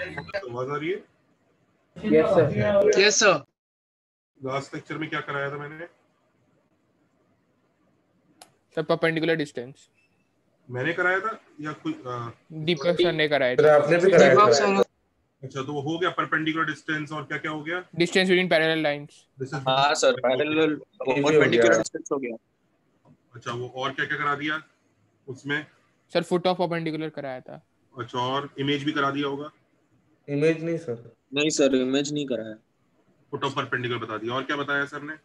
आवाज़ आ रही है? Yes sir yes sir last lecture में क्या कराया था मैंने? सर परपेंडिकुलर डिस्टेंस मैंने कराया था या कोई दीपक सर ने कराया था? आपने भी कराया था। अच्छा तो वो हो गया परपेंडिकुलर डिस्टेंस और क्या क्या हो गया? डिस्टेंस बिटवीन पैरेलल लाइंस हाँ सर पैरेलल परपेंडिकुलर डिस्टेंस हो गया। अच्छा वो और क्या क्या करा दिया उसमें? सर फुट ऑफ़ परपेंडिकुलर कराया था। अच्छा और इमेज भी करा दिया होगा। इमेज नहीं सर नहीं सर इमेज नहीं कराया फुट ऑफ़ परपेंडिकुलर बता दिया। और क्या बताया सर ने?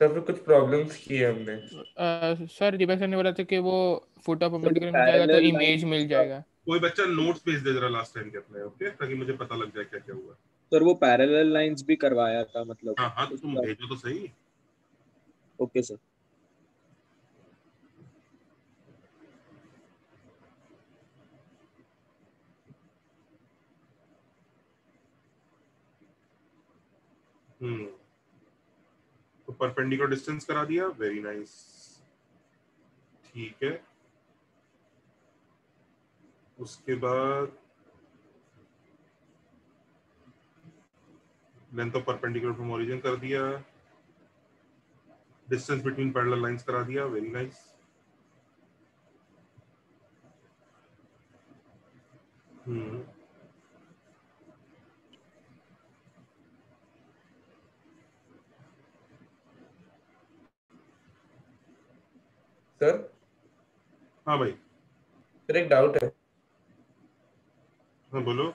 सर फिर कुछ प्रॉब्लम्स किए हमने। अ, सर दीपक सर ने बोला था कि वो फुट ऑफ़ परपेंडिकुलर मिल जाएगा तो इमेज मिल जाएगा। कोई बच्चा नोट्स भेज दे जरा लास्ट टाइम के अपने ओके ताकि मुझे पता लग जाए क्या क्या हुआ। सर वो पैरेलल लाइंस भी करवाया था मतलब। हाँ हाँ तो तुम भेजो तो सही। ओके सर हम्म। तो परपेंडिकुलर डिस्टेंस करा दिया वेरी नाइस ठीक है। उसके बाद length of perpendicular from origin कर दिया। डिस्टेंस बिटवीन पैरेलल लाइंस करा दिया वेरी नाइस हम्म। सर। हाँ भाई। सर एक डाउट है। हाँ बोलो।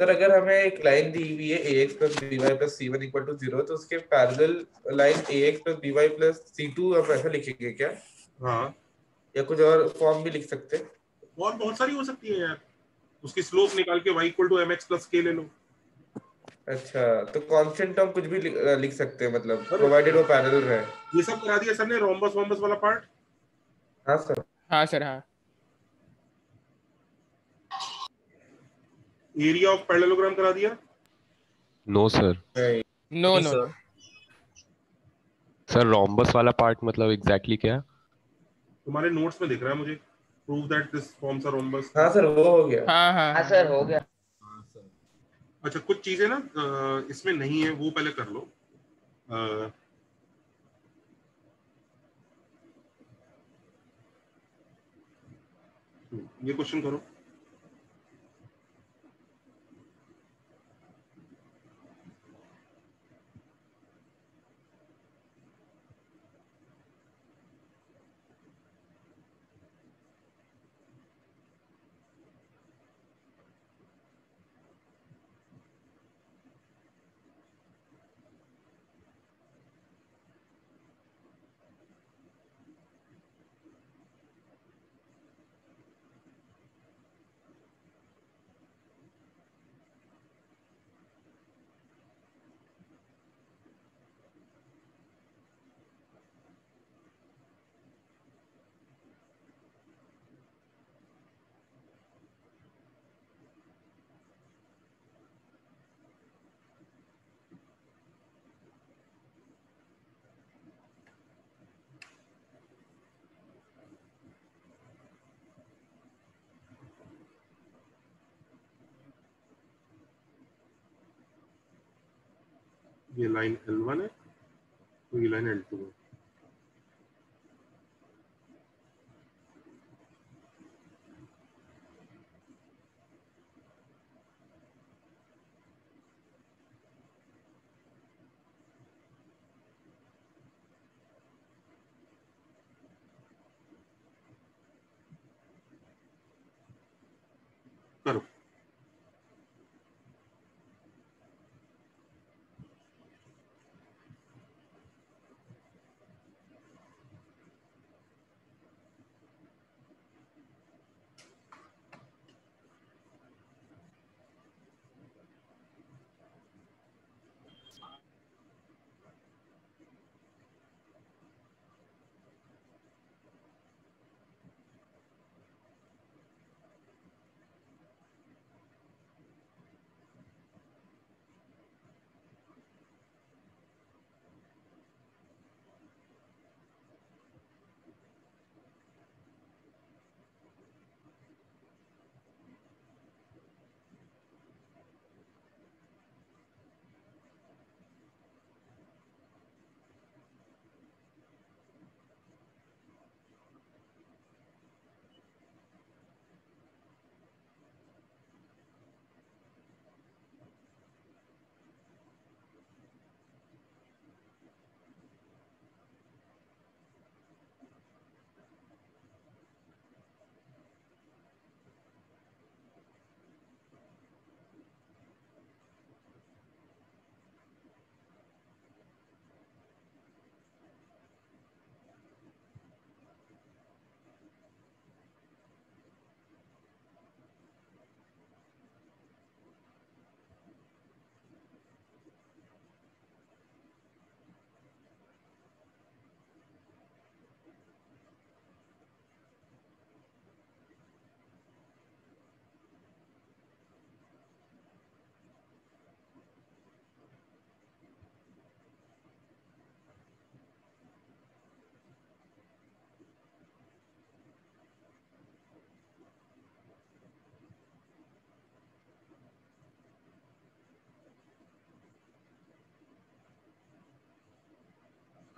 सर अगर हमें एक लाइन दी हुई है ax plus by plus c1 equal to zero तो उसके parallel line ax plus by plus c2 हम ऐसा लिखेंगे क्या? हाँ। या कुछ और फॉर्म भी लिख सकते हैं? और बहुत सारी हो सकती है यार। उसकी स्लोप निकाल के y equal to m x plus k ले लो। अच्छा तो कांस्टेंट टर्म कुछ भी लिख, लिख सकते हैं मतलब प्रोवाइडेड वो पैरेलल रहे। ये सब करा दिया सर ने रोम्बस वोम्बस वाला पार्ट हाँ सर। हाँ सर हाँ। एरिया ऑफ़ पैरेललोग्राम करा दिया? No sir no no sir sir rhombus वाला पार्ट मतलब एग्जैक्टली क्या? तुम्हारे नोट्स में दिख रहा है मुझे। Prove that this forms are rhombus हाँ सर वो हो गया। हाँ हाँ। हाँ सर हो गया। अच्छा कुछ चीज़ें ना इसमें नहीं है वो पहले कर लो। ये क्वेश्चन करो। ये लाइन एल वन है तो ये लाइन एल टू है।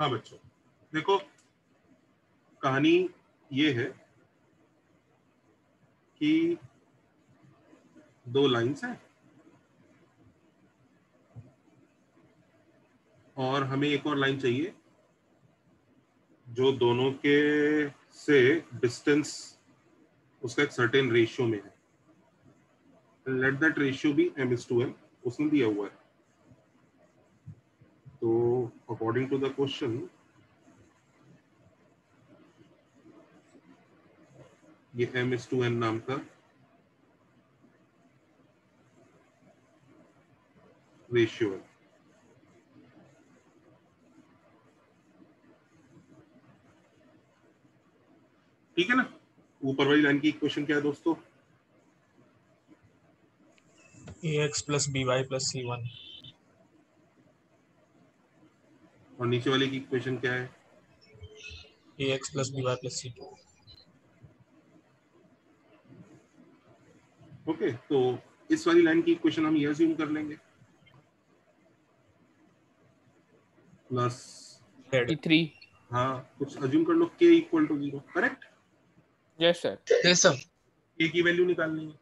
हाँ बच्चों, देखो, कहानी ये है कि दो लाइंस हैं। और हमें एक और लाइन चाहिए, जो दोनों के से डिस्टेंस उसका एक सर्टेन रेशियो में है। लेट दैट रेशियो भी एम इज़ टू एम उसने दिया हुआ है। तो अकॉर्डिंग टू द क्वेश्चन ये एम इज़ टू एन नाम का रेशियो है। ठीक है ना? ऊपर वाली लाइन की इक्वेशन क्या है दोस्तों? Ax plus by plus c1 और नीचे वाले की इक्वेशन क्या है? Ax plus by plus c2 okay तो इस वाली लाइन की इक्वेशन हम ये अज्यूम कर लेंगे। प्लस थ्री हाँ कुछ अज्यूम कर लो k equal to zero correct yes sir yes sir k की वैल्यू निकालनी है।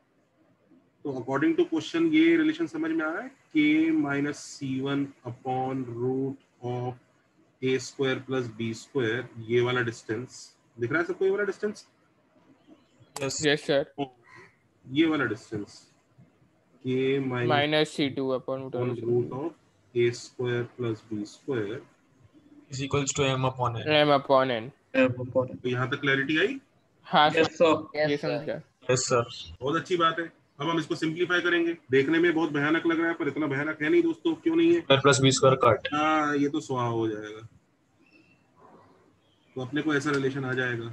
तो अकॉर्डिंग टू क्वेश्चन ये रिलेशन समझ में आ रहा है? K minus c one upon root of a square plus b square ये वाला डिस्टेंस दिख रहा है सबको ये वाला डिस्टेंस yes. यस सर ये वाला distance k minus c two upon root of a square plus b square is equals to m upon n. M upon n तो यहाँ तक क्लैरिटी आई? हाँ सर Yes, sir. ये समझा yes sir. बहुत अच्छी बात है। अब हम इसको सिंप्लीफाई करेंगे। देखने में बहुत भयानक लग रहा है पर इतना भयानक है नहीं दोस्तों क्यों नहीं है? Square plus b square cut. हाँ ये तो सुहा हो जाएगा। तो अपने को ऐसा रिलेशन आ जाएगा।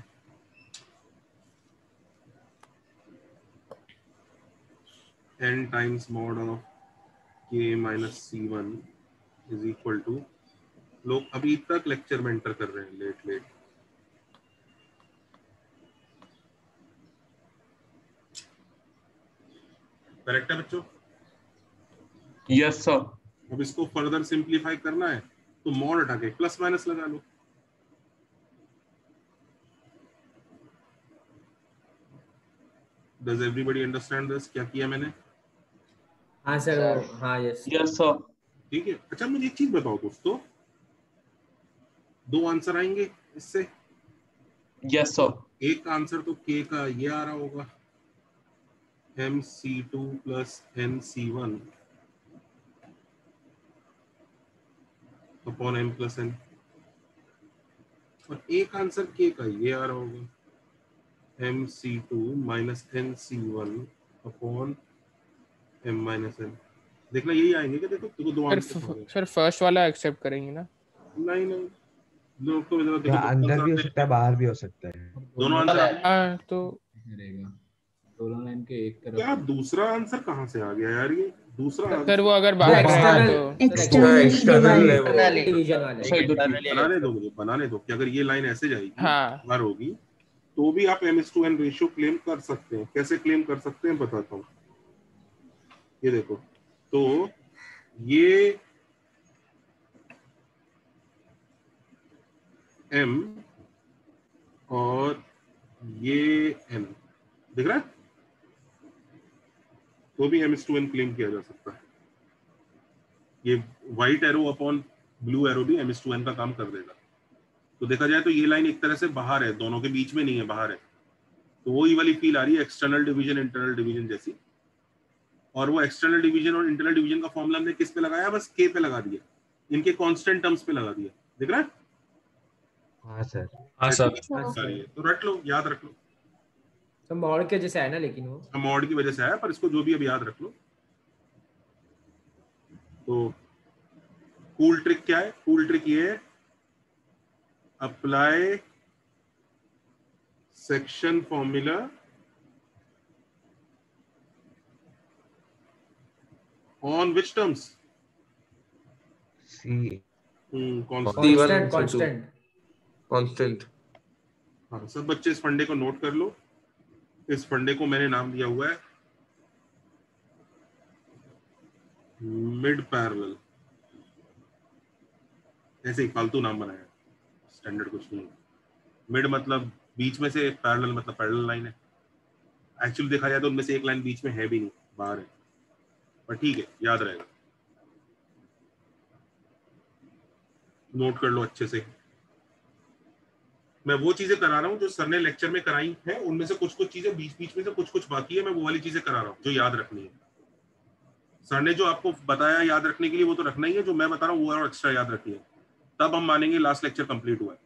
N times mod of k minus c one is equal to लोग अभी तक लेक्चर में एंटर कर रहे हैं लेट लेट करेक्ट है बच्चों? Yes, सर अब इसको फर्दर सिंप्लीफाई करना है तो मॉड हटा के प्लस माइनस लगा लो। डज एवरीबॉडी अंडरस्टैंड दिस क्या किया मैंने? हाँ सर हाँ यस Yes, sir. ठीक है? अच्छा मुझे एक चीज़ बताओ दोस्तों। दो आंसर आएँगे इससे? Yes, sir. एक आंसर तो के का ये आ रहा होगा। M c two plus n c one upon m plus n और एक आंसर के का ये आ रहा होगा। M c two minus n c one upon m minus n देखना यही आएँगे क्या देखो देखो दो आंसर सर फ़र्स्ट वाला एक्सेप्ट करेंगे ना। नहीं नहीं। लोग को जरा देखो अंदर भी हो सकता है बाहर भी हो सकता है। दोनों आंसर आ हाँ। तो रहेगा। दोनों लाइन के एक तरफ़ क्या दूसरा आंसर कहाँ से आ गया यार ये? दूसरा सर वो अगर बाहर रहेगा तो externally external है। वो। बनाने दो मुझे बनाने दो कि अगर ये लाइन ऐसे जाएगी हाँ। बाहर होगी तो भी आप m is to n ratio claim कर सकते हैं। कैसे क्लेम कर सकते हैं बताता हूँ। ये देखो तो ये एम और ये एन दिख रहा है? तो भी m is to n claim किया जा सकता है। ये white arrow upon blue arrow भी एम एस टू एन का काम कर देगा। तो देखा जाए तो ये लाइन एक तरह से बाहर है दोनों के बीच में नहीं है बाहर है। तो वही वाली फील आ रही है एक्सटर्नल डिवीज़न इंटरनल डिवीज़न जैसी। और वो एक्सटर्नल डिवीज़न और इंटरनल डिवीज़न का फॉर्मूला हमने किस पे लगाया? बस के पे लगा दिया। इनके कांस्टेंट टर्म्स पे लगा दिया। दिख रहा है? हाँ सर। हाँ सर। तो रट लो याद रख लो। तो मॉड के जैसे है ना लेकिन वो। हम मॉड की वजह से आया पर इसको जो भी अब याद रख लो। तो कूल ट्रिक क्या है? कूल ट्रिक ये है apply section formula on which terms c constant constant constant हाँ सब बच्चे इस फंडे को नोट कर लो। इस फंडे को मैंने नाम दिया हुआ है। मिड पैरेलल ऐसे ही फालतू नाम बनाया स्टैंडर्ड कुछ नहीं है। मिड मतलब बीच में से पैरेलल मतलब पैरेलल लाइन है। एक्चुअली देखा जाए तो उनमें से एक लाइन बीच में है भी नहीं, बाहर है। पर ठीक है, याद रहेगा। नोट कर लो अच्छे से। मैं वो चीज़ें करा रहा हूँ जो सर ने लेक्चर में कराई है, उनमें से कुछ कुछ चीज़ें बीच बीच में से कुछ कुछ बाकी है, मैं वो वाली चीज़ें करा रहा हूँ, जो याद रखनी है। सर ने जो आपको बताया याद रखने के लिए, वो तो रखना ही है, जो मैं बता रहा हूँ, वो और एक्स्ट्रा याद रखनी है। तब हम मानेंगे लास्ट लेक्चर कंप्लीट हुआ है।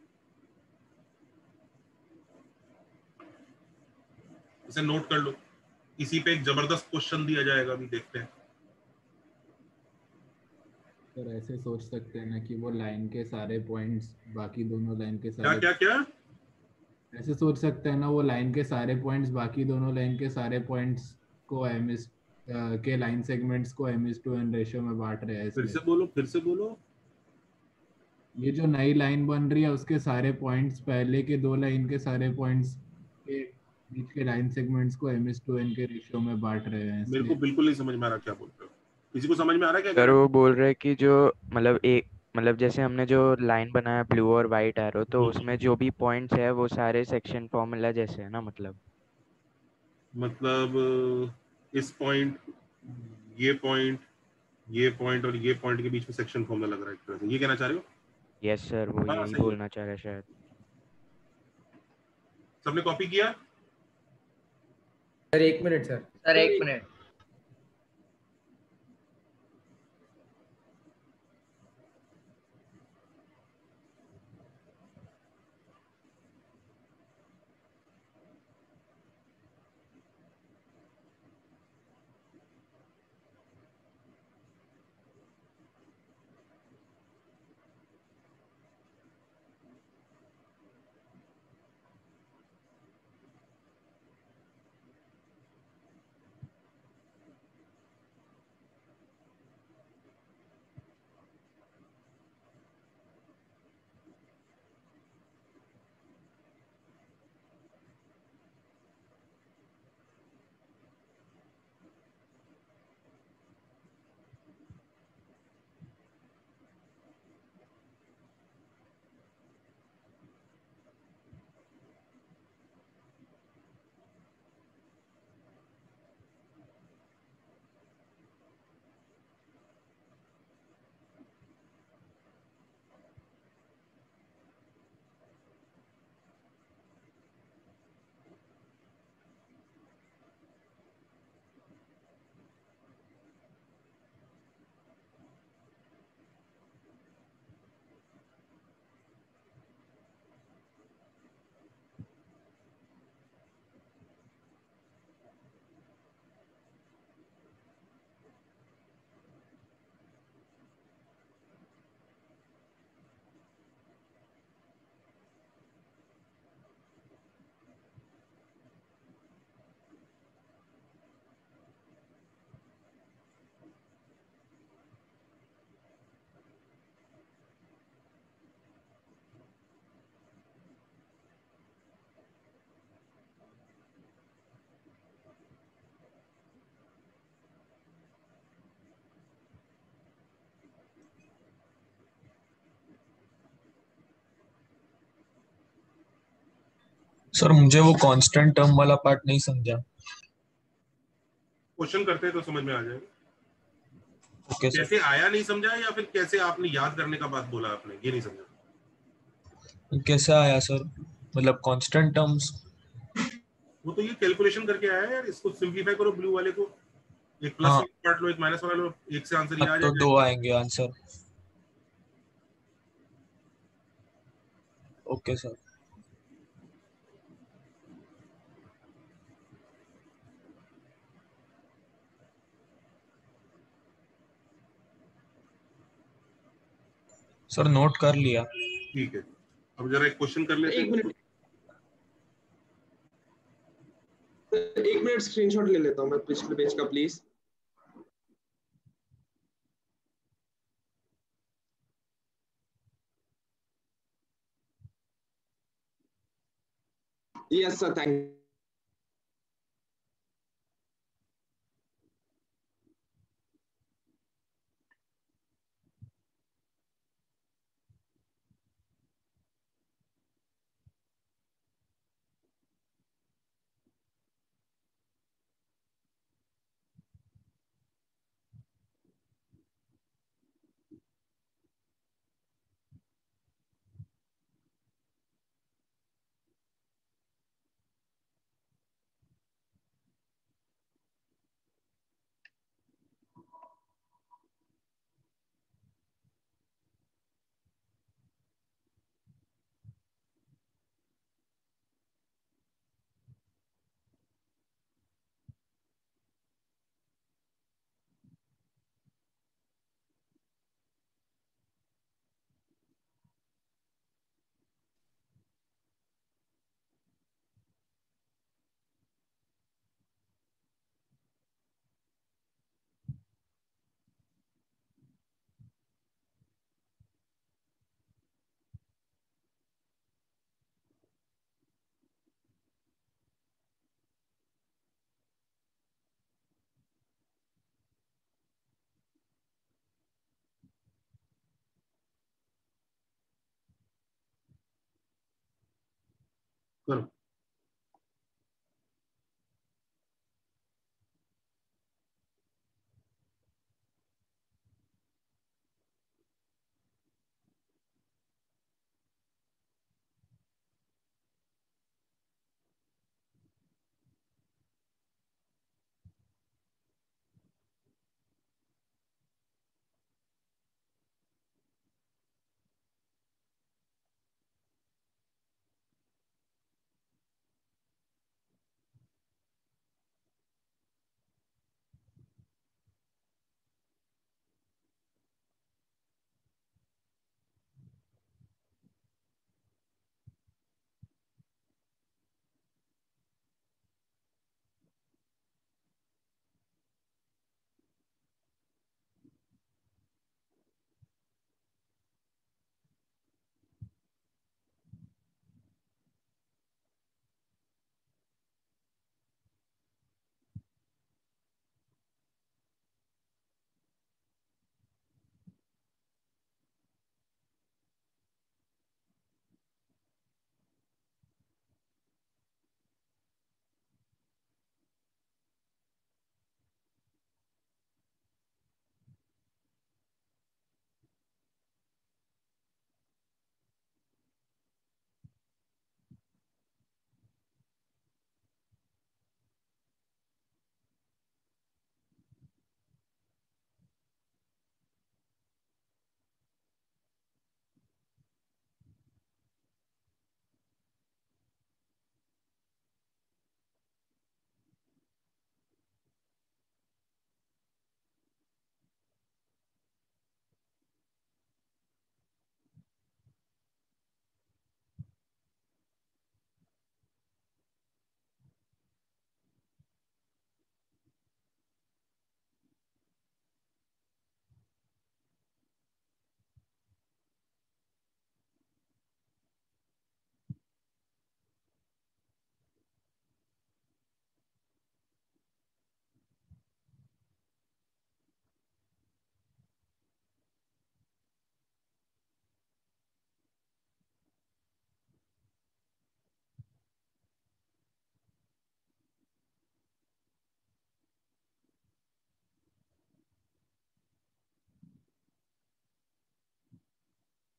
इसे नोट कर लो। इसी पे एक ज़बरदस्त क्वेश्चन दिया जाएगा अभी देखते हैं। सर ऐसे सोच सकते हैं ना कि वो लाइन के सारे पॉइंट्स बाकी दोनों लाइन के सारे क्या क्या क्या? ऐसे सोच सकते हैं ना वो लाइन के सारे पॉइंट्स बाकी दोनों लाइन के सारे पॉइंट्स को एम के लाइन सेगमेंट्स को एम टू एन रेशियो में बांट रहे हैं फिर से बोलो फिर से बोलो। ये जो नई लाइन बन रही है उसके सारे पॉइंट्स पहले के दो लाइन के सारे पॉइंट्स के बीच के लाइन सेगमेंट्स को एम इस टू एन के रेशियो में बांट रहे हैं मेरे को बिल्कुल नहीं समझ में आ रहा क्या बोल रहे हो। किसी को समझ में आ रहा है क्या? सर वो बोल रहे हैं कि जो मतलब एक मतलब जैसे हमने जो लाइन बनाया ब्लू और वाइट एरो तो उसमें जो भी पॉइंट्स है वो सारे सेक्शन फॉर्मूला जैसे है ना मतलब। मतलब इस पॉइंट ये पॉइंट ये पॉइंट और ये पॉइंट के बीच में सेक्शन फॉर्मूला लग रहा है ये कहना चाह रहे हो? यस सर वो हाँ, यही बोलना चाह रहे हैं शायद। सबने कॉपी किया? सर एक मिनट सर। सर एक मिनट। सर मुझे वो कांस्टेंट टर्म वाला पार्ट नहीं समझा। क्वेश्चन करते हैं तो समझ में आ जाएगा। सर कैसे आया नहीं समझा या फिर कैसे आपने याद करने का बात बोला आपने? ये नहीं समझा। कैसे आया सर? मतलब कांस्टेंट टर्म्स वो तो ये कैलकुलेशन करके आया है यार इसको सिंपलीफाई करो ब्लू वाले को। एक प्लस हाँ। पार्ट लो एक माइनस वाला लो एक से आंसर ये आ अब तो दो आएँगे answer okay sir sir note कर लिया। ठीक है। अब जरा एक क्वेश्चन कर लेते एक हैं। मिनट। एक मिनट स्क्रीनशॉट ले लेता हूँ मैं पिछले पेज का प्लीज़ यस सर थैंक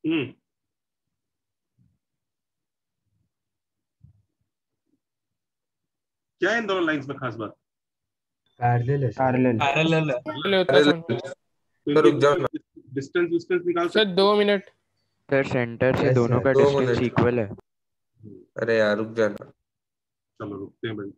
हम्म क्या है इन दोनों लाइंस में खास बात? पैरेलल पैरेलल पैरेलल होता है समझ। तो रुक जाओ डिस्टेंस डिस्टेंस निकाल सर दो मिनट सर सेंटर से दोनों का डिस्टेंस इक्वल है। अरे यार रुक जाना। चलो रुकते हैं भाई।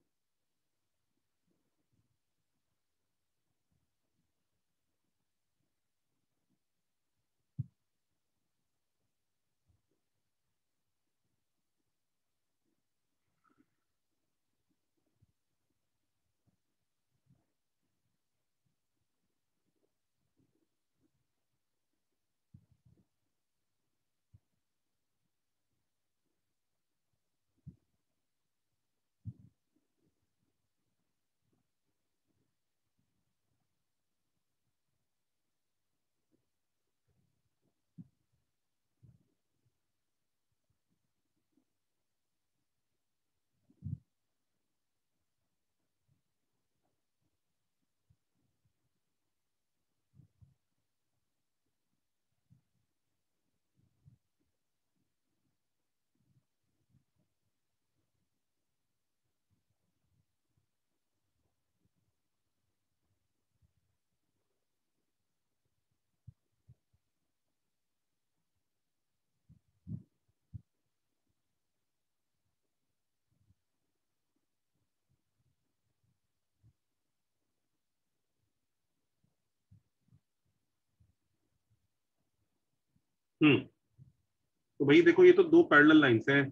हम्म। तो भाई देखो, ये तो दो पैरेलल लाइंस हैं।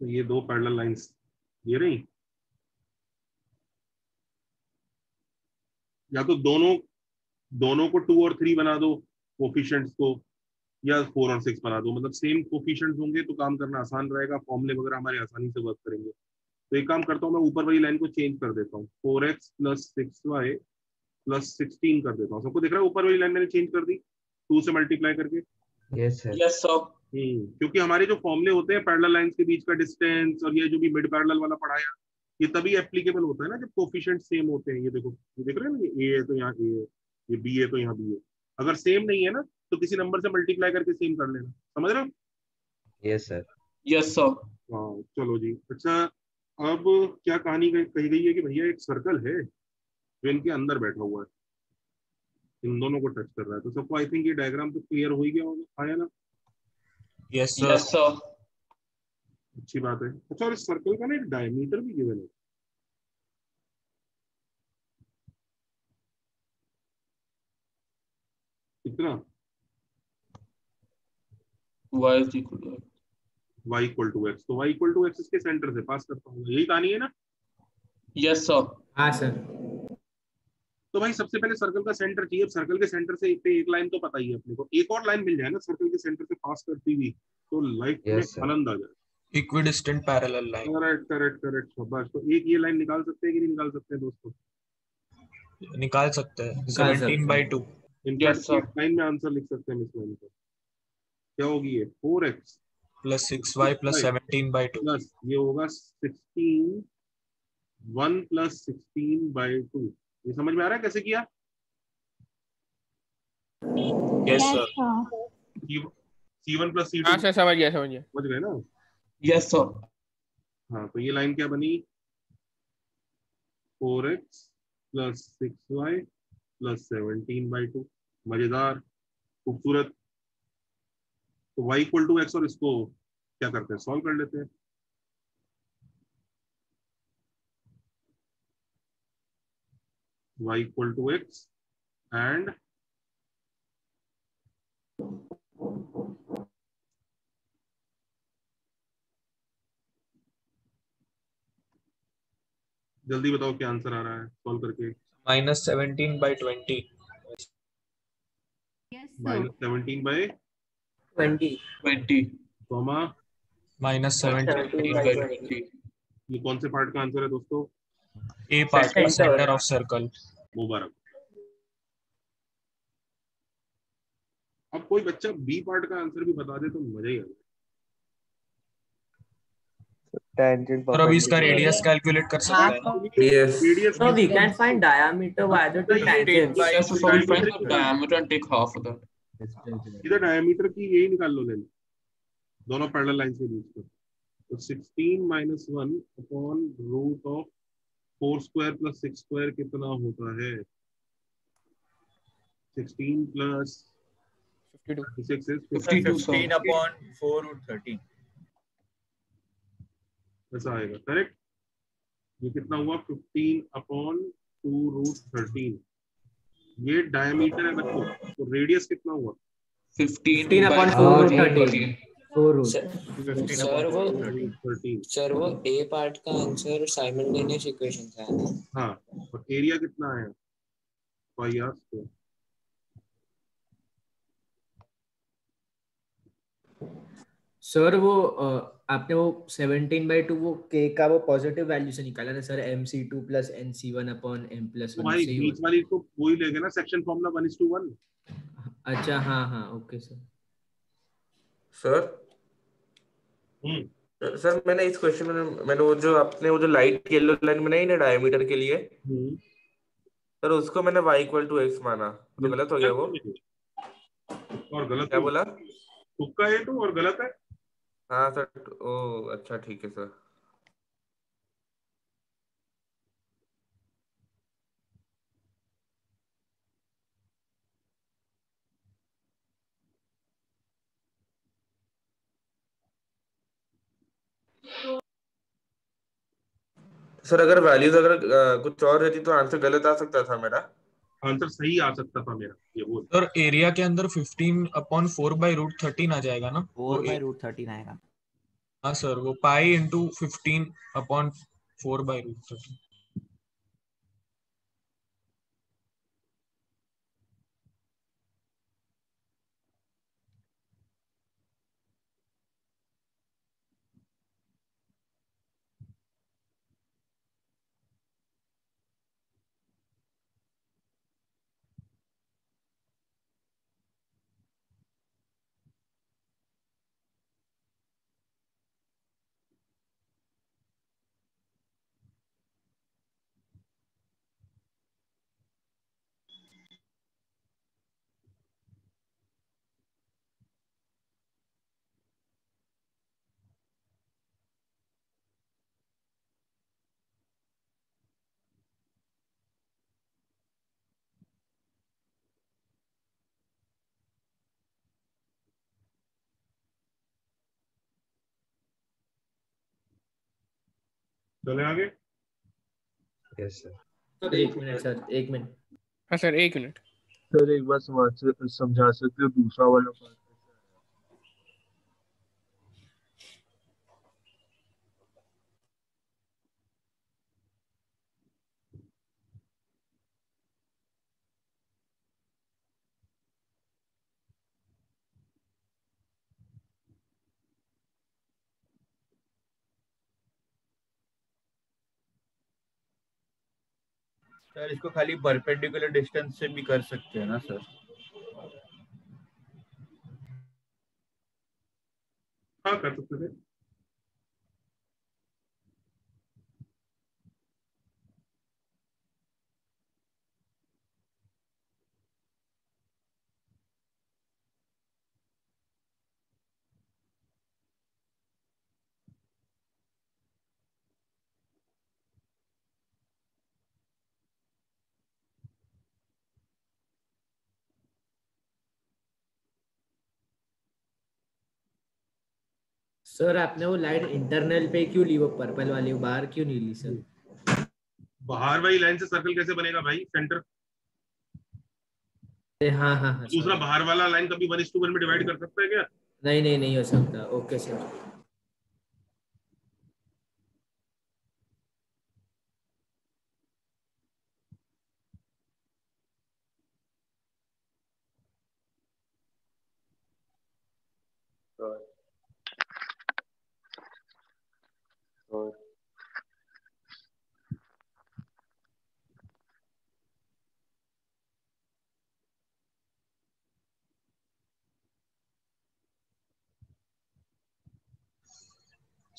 तो ये दो पैरेलल लाइंस ये रही या तो दोनों दोनों को टू और थ्री बना दो कोफिशिएंट्स को, या फोर और सिक्स बना दो। मतलब सेम कोफिशिएंट्स होंगे तो काम करना आसान रहेगा फॉर्मूले वगैरह हमारे आसानी से वर्क करेंगे। तो एक काम करता हूँ, मैं ऊपर वाली लाइन को चेंज कर देता हूँ। Four x plus six y plus sixteen कर देता हूँ। सबको देख रहा है? ऊपर वाली लाइन मैंने चेंज कर दी। टू से मल्टीप्लाई करके? यस सर यस सर हम्म, क्योंकि हमारे जो फॉर्मूले होते हैं पैरेलल लाइंस के बीच का डिस्टेंस और ये जो भी मिड पैरेलल वाला पढ़ाया ये तभी एप्लीकेबल होता है ना जब कोफिशिएंट सेम होते हैं ये देखो ये देख रहे हैं ना ये ए है तो यहाँ ए है ये बी है तो यहाँ बी है। अगर सेम नहीं है ना तो किसी नंबर से मल्टीप्लाई करके सेम कर लेना। समझ रहे हो? यस सर यस सर हाँ चलो जी। अच्छा अब क्या कहानी कही कही गई है कि भैया एक सर्कल है जो इनके अंदर बैठा हुआ है? इन दोनों को टच कर रहा है। तो सबको आई थिंक ये डायग्राम तो क्लियर हो ही गया होगा। आया ना? यस सर यस सर अच्छी बात है। अच्छा और इस सर्कल का ना एक डायमीटर भी गिवन है। कितना y equal to y equal to x तो y इक्वल टू एक्स इसके सेंटर से पास करता हूँ। यही कहानी है ना? यस सर हाँ सर तो भाई सबसे पहले सर्कल का सेंटर चाहिए। अब सर्कल के सेंटर से पे एक लाइन तो पता ही है अपने को। एक और लाइन मिल जाए ना सर्कल के सेंटर से पास करती हुई तो लाइफ में Yes. आनंद आ जाए equidistant parallel line correct correct correct शाबाश। तो एक ये लाइन निकाल सकते हैं कि नहीं निकाल सकते हैं दोस्तों? निकाल सकते हैं। 17 हैं। By 2 in fact sir. Line में आंसर लिख सकते हैं इस लाइन का। क्या होगी ये? Four x plus 6y plus 17 by 2 plus ये होगा sixteen one plus sixteen by two ये समझ में आ रहा है कैसे किया? Yes sir c one plus c हाँ टू समझ गया समझ गया। समझ गए ना? यस सर हाँ तो ये लाइन क्या बनी? Four x plus six y plus seventeen by two मज़ेदार खूबसूरत। तो y इक्वल टू एक्स और इसको क्या करते हैं? सॉल्व कर लेते हैं। Y equal to x and जल्दी बताओ क्या आंसर आ रहा है? सॉल्व करके। Minus 17 by 20 minus seventeen by twenty twenty comma minus 17 by 20 ये कौन से पार्ट का आंसर है दोस्तों? ए पार्ट का Center. सेंटर ऑफ़ सर्कल मुबारक अब कोई बच्चा बी पार्ट का आंसर भी बता दे तो मज़ा ही आ जाए और अभी इसका रेडियस कैलकुलेट कर सकते हैं ना Yes. Radius So we can find diameter by the two tangents. Yes, so we find the diameter and take half of that. इधर डायमीटर की यही निकाल लो लेंथ दोनों पैरेलल लाइन के बीच में। तो 16 minus one upon root of four square plus six square कितना होता है? 16 plus 52 36 is 52 sir. 15 upon 4 root 13 ऐसा आएगा करेक्ट ये कितना हुआ? 15 अपॉन टू रूट थर्टीन ये डायमीटर है बच्चों तो रेडियस कितना हुआ? 15 15 upon 4 root 13 4 root सर वो सर वो ए पार्ट का आंसर साइमल्टेनियस इक्वेशन था हाँ। और एरिया कितना है पाई आर स्क्वायर सर वो आपने वो 17 बाई टू वो के का वो पॉजिटिव वैल्यू से निकाला ना sir m c two plus n c one upon m plus भाई बीच वाली वही लेंगे ना section formula one is two one अच्छा हाँ हाँ ओके सर सर सर मैंने इस क्वेश्चन में मैंने वो जो आपने वो जो लाइट येलो लाइन बनाई ना डायमीटर के लिए सर उसको मैंने y इक्वल टू एक्स माना। तो गलत हो गया वो? और गलत क्या बोला? तुक्का है तो और गलत है? हाँ सर ओ अच्छा ठीक है सर। सर अगर वैल्यूज़ अगर कुछ और रहती तो आंसर गलत आ सकता था मेरा। आंसर सही आ सकता था मेरा ये बोल सर एरिया के अंदर 15 अपॉन 4 बाय रूट थर्टीन आ जाएगा ना? 4 बाय रूट थर्टीन आएगा। हाँ सर वो pi into 15 upon 4 by root thirteen चले आगे? यस सर एक मिनट सर एक मिनट। हाँ सर एक मिनट। सर एक बार समझ समझा सकते हो दूसरा वाला पार्ट सर, इसको खाली परपेंडिकुलर डिस्टेंस से भी कर सकते हैं ना, सर? हाँ कर सकते थे सर आपने वो लाइन इंटरनल पे क्यों ली? वो पर्पल वाली वो बाहर क्यों नहीं ली सर बाहर वाली लाइन से सर्कल कैसे बनेगा भाई? सेंटर हाँ हाँ हाँ दूसरा बाहर वाला लाइन कभी वन इस टू वन में डिवाइड कर सकता है क्या? नहीं नहीं नहीं हो सकता. ओके सर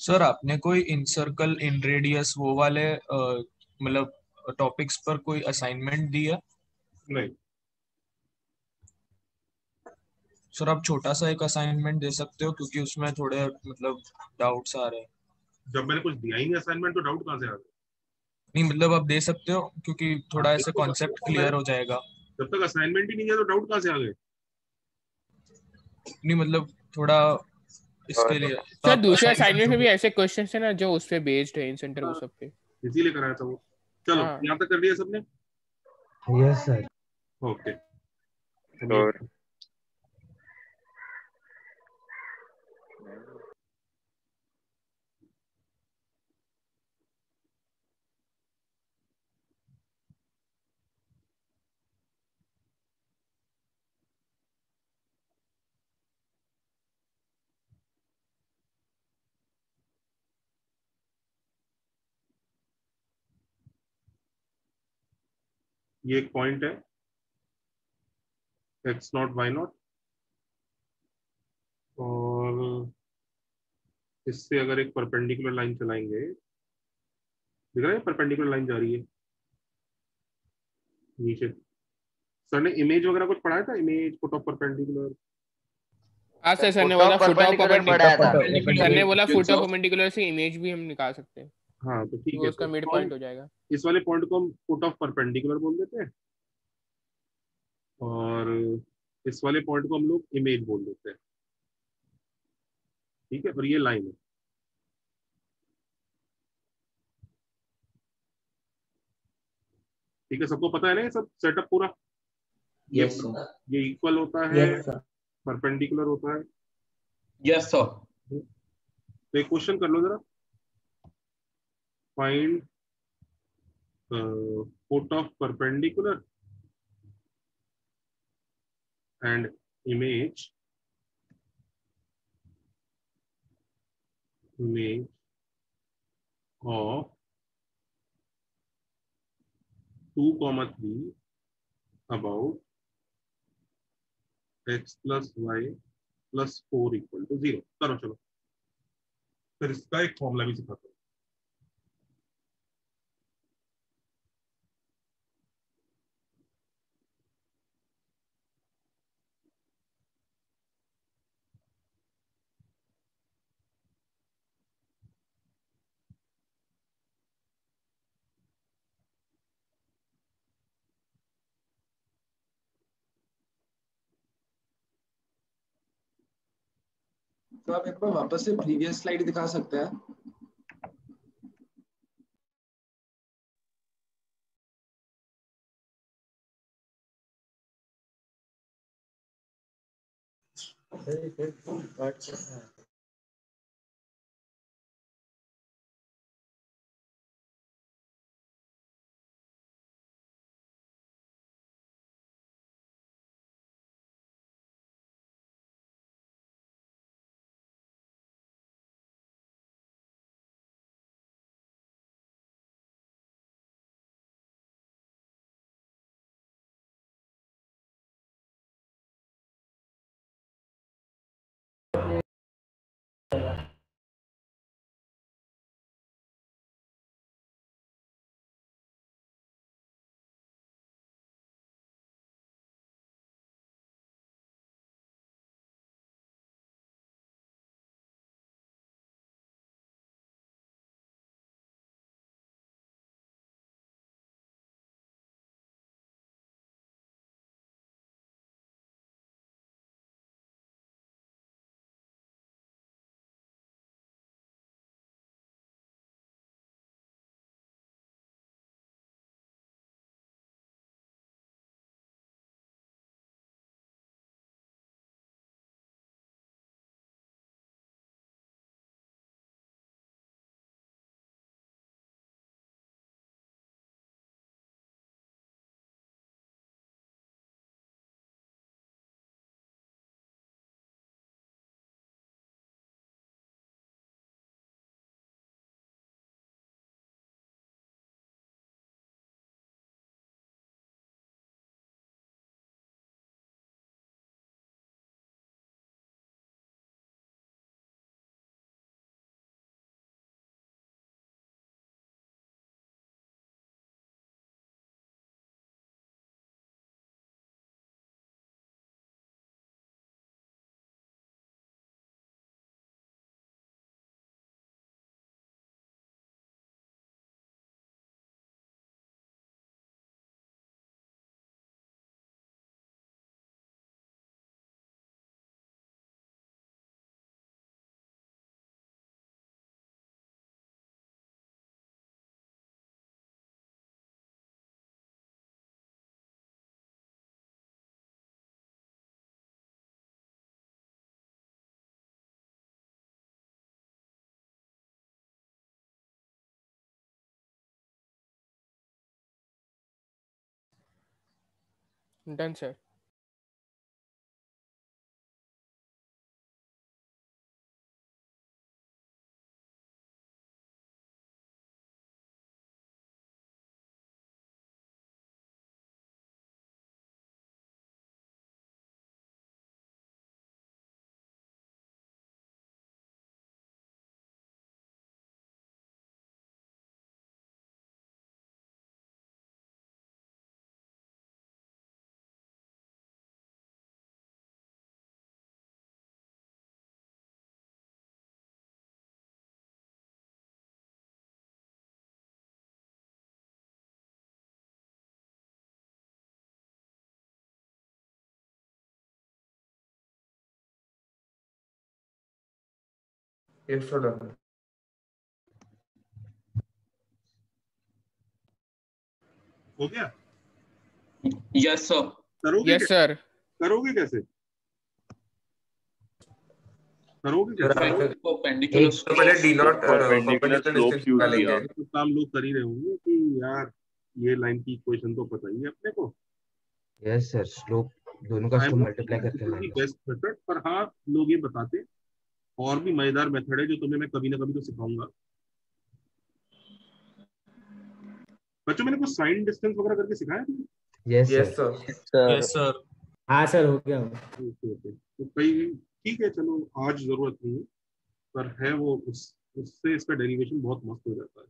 सर आपने कोई इन सर्कल इन रेडियस वो वाले मतलब टॉपिक्स पर कोई असाइनमेंट दिया नहीं। सर आप छोटा सा एक असाइनमेंट दे सकते हो क्योंकि उसमें थोड़े मतलब डाउट्स आ रहे हैं। जब मैंने कुछ दिया ही नहीं असाइनमेंट तो डाउट कहाँ से आ गए नहीं मतलब आप दे सकते हो क्योंकि थोड़ा ऐसे कॉन्सेप्ट क्लियर हो जाएगा। जब तक असाइनमेंट ही नहीं दिया तो डाउट कहाँ से आ गए? नहीं मतलब थोड़ा इसके लिए सर दूसरे असाइनमेंट में भी ऐसे क्वेश्चंस है ना जो उस पे बेस्ड है इन सेंटर वो सब पे। इसीलिए कराया था वो। चलो हाँ। यहाँ तक कर लिया सबने? Yes sir okay. और ये एक पॉइंट है। एक्स नॉट वाई नॉट और इससे अगर एक परपेंडिकुलर लाइन चलाएँगे दिख रहा है परपेंडिकुलर लाइन जा रही है। नीचे। सर ने इमेज वगैरह कुछ पढ़ाया था? इमेज फुट ऑफ़ परपेंडिकुलर हाँ सर सर ने बोला फुट ऑफ़ perpendicular पढ़ाया था। परपेंडिकुलर सर ने बोला ऑफ़ परपेंडिकुलर से इमेज भी हम निकाल सकते हैं। हाँ तो ठीक वो है उसका तो मिड पॉइंट हो जाएगा। इस वाले पॉइंट को हम फुट ऑफ़ परपेंडिकुलर बोल देते हैं और इस वाले पॉइंट को हम लोग इमेज बोल देते हैं। ठीक है और ये लाइन है। ठीक है सबको पता है ना ये सब सेटअप पूरा? ये Yes, sir. ये इक्वल होता है Yes, परपेंडिकुलर होता है। यस सर तो एक क्वेश्चन कर लो जरा। Find foot of perpendicular and image image of 2 comma 3 about x plus y plus 4 equal to 0 करो चलो। फिर इसका एक फॉर्मूला भी सिखाता हूँ। तो आप एक बार वापस से प्रीवियस स्लाइड दिखा सकते हैं। ठीक है। Done, sir. Yes, sir. done. हो गया? Yes, sir. करोगे Yes, कैसे? करोगे कैसे? करोगे कैसे? आपने- तो पहले डी नॉट तो काम लोग कर ही रहे होंगे कि यार ये लाइन की इक्वेशन तो पता ही है अपने को। यस सर स्लोप दोनों का स्लोप मल्टीप्लाई करके लाएँगे बेस्ट मेथड पर हाँ लोग ये बताते और भी मज़ेदार मेथड है जो तुम्हें मैं कभी ना कभी तो सिखाऊँगा। बच्चों मैंने कुछ साइन डिस्टेंस वगैरह करके सिखाया था? Yes yes sir sir yes sir हाँ सर हो गया। Okay okay. तो कई ठीक है चलो आज ज़रूरत नहीं है पर है वो उस उससे इसका डेरिवेशन बहुत मस्त हो जाता है।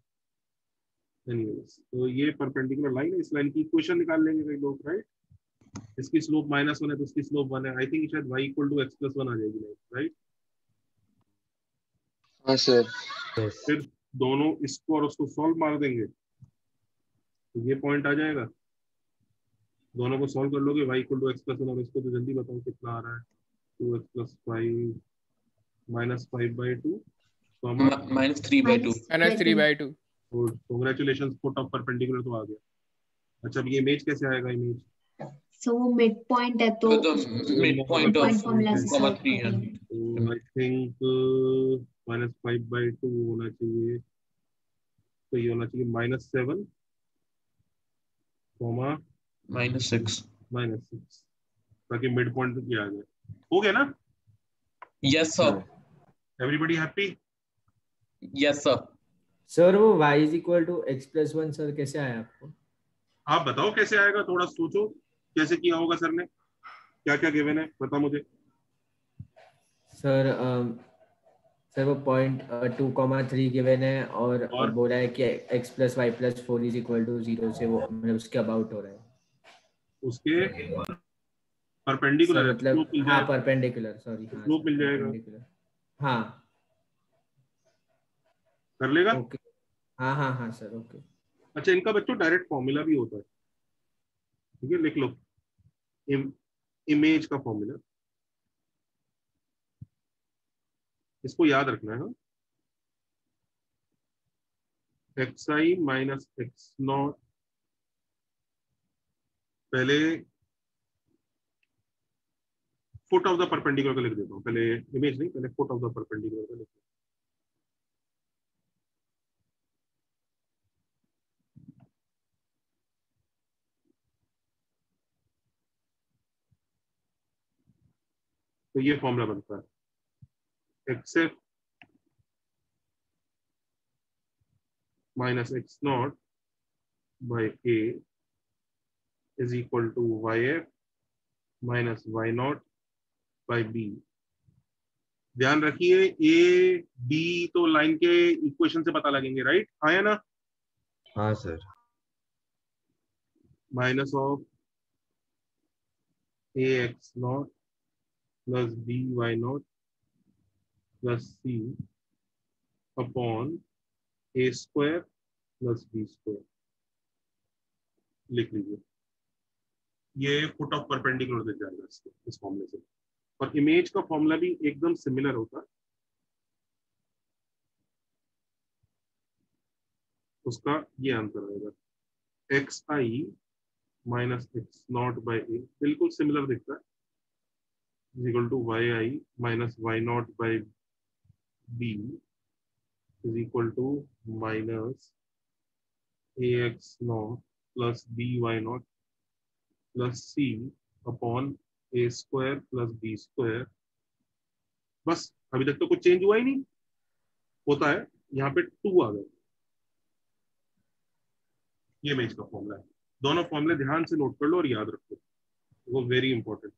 एनीवेज तो ये परपेंडिकुलर लाइन है इस लाइन की इक्वेशन निकाल लेंगे कई लोग राइट इसकी स्लोप माइनस वन है तो उसकी स्लोप वन है। आई थिंक शायद y equal to x plus one आ जाएगी लाइन राइट हाँ सर फिर दोनों इसको और उसको सॉल्व मार देंगे। तो ये पॉइंट आ जाएगा। दोनों को सॉल्व कर लोगे? Y equal to x plus और इसको तो जल्दी बताओ कितना आ रहा है। Two x plus five minus five by two Minus three by two. Minus three by two. Good congratulations foot of perpendicular तो आ गया। अच्छा अब ये इमेज कैसे आएगा इमेज सो वो मिड पॉइंट है तो से करेंगे। and तो I think minus five by two होना चाहिए। तो ये होना चाहिए minus seven comma minus six. Minus six ताकि मिड पॉइंट पे आ जाए। हो गया ना? Yes, sir. Everybody happy Yes, sir. Sir वो y is equal to x plus one sir कैसे आया आपको? आप बताओ कैसे आएगा थोड़ा सोचो। कैसे किया होगा सर ने? क्या क्या गिवन है? बता मुझे। सर अम, सर वो point two comma three given है और, और? बोला है कि x plus y plus four is equal to zero से वो मतलब उसके अबाउट हो रहा है। उसके परपेंडिकुलर मतलब हाँ परपेंडिकुलर सॉरी हाँ मिल जाएगा। हाँ। कर लेगा? ओके हाँ हाँ हाँ सर ओके अच्छा इनका बच्चों डायरेक्ट फॉर्मूला भी होता है। ठीक है लिख लो। इम, इमेज का फॉर्मूला इसको याद रखना है। X i minus x naught पहले फुट ऑफ़ द परपेंडिकुलर का लिख देता हूँ। पहले इमेज नहीं, पहले फुट ऑफ़ द परपेंडिकुलर का लिख। तो ये फॉर्मूला बनता है। X f minus x naught by a is equal to y f minus y naught by b ध्यान रखिए ए बी तो लाइन के इक्वेशन से पता लगेंगे राइट आया ना? हाँ sir minus of a x naught plus b y naught plus c upon a square plus b square. लिख लीजिए। ये फुट ऑफ़ परपेंडिकुलर दिख जाएगा इसके, इस फॉर्मूले से। और इमेज का फॉर्मूला भी एकदम सिमिलर होता। है उसका ये आंसर आएगा x i minus x naught by a बिल्कुल सिमिलर दिखता। है is equal to yi minus y naught by b is equal to minus ax naught plus by naught plus c upon a square plus b square बस, अभी तक तो कुछ change हुआ ही नहीं। होता है, यहाँ पे टू आ गए ये मेज का फॉर्मूला है। दोनों फॉर्मूले ध्यान से नोट कर लो और याद रखो। वो वेरी इंपॉर्टेंट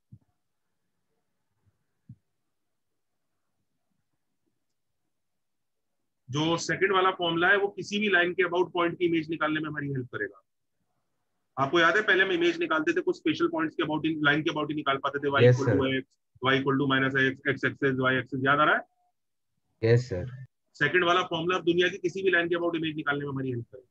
जो सेकंड वाला फॉर्मूला है वो किसी भी लाइन के अबाउट पॉइंट की इमेज निकालने में हमारी हेल्प करेगा। आपको याद है पहले हम इमेज निकालते थे कुछ स्पेशल पॉइंट्स के अबाउट लाइन के अबाउट ही निकाल पाते थे। Y Yes, equal to. X y equal to minus x x axis y axis याद आ रहा है? यस सर सेकंड वाला फॉर्मूला दुनिया की किसी भी लाइन के अबाउट इमेज निकालने में हमारी हेल्प करेगा।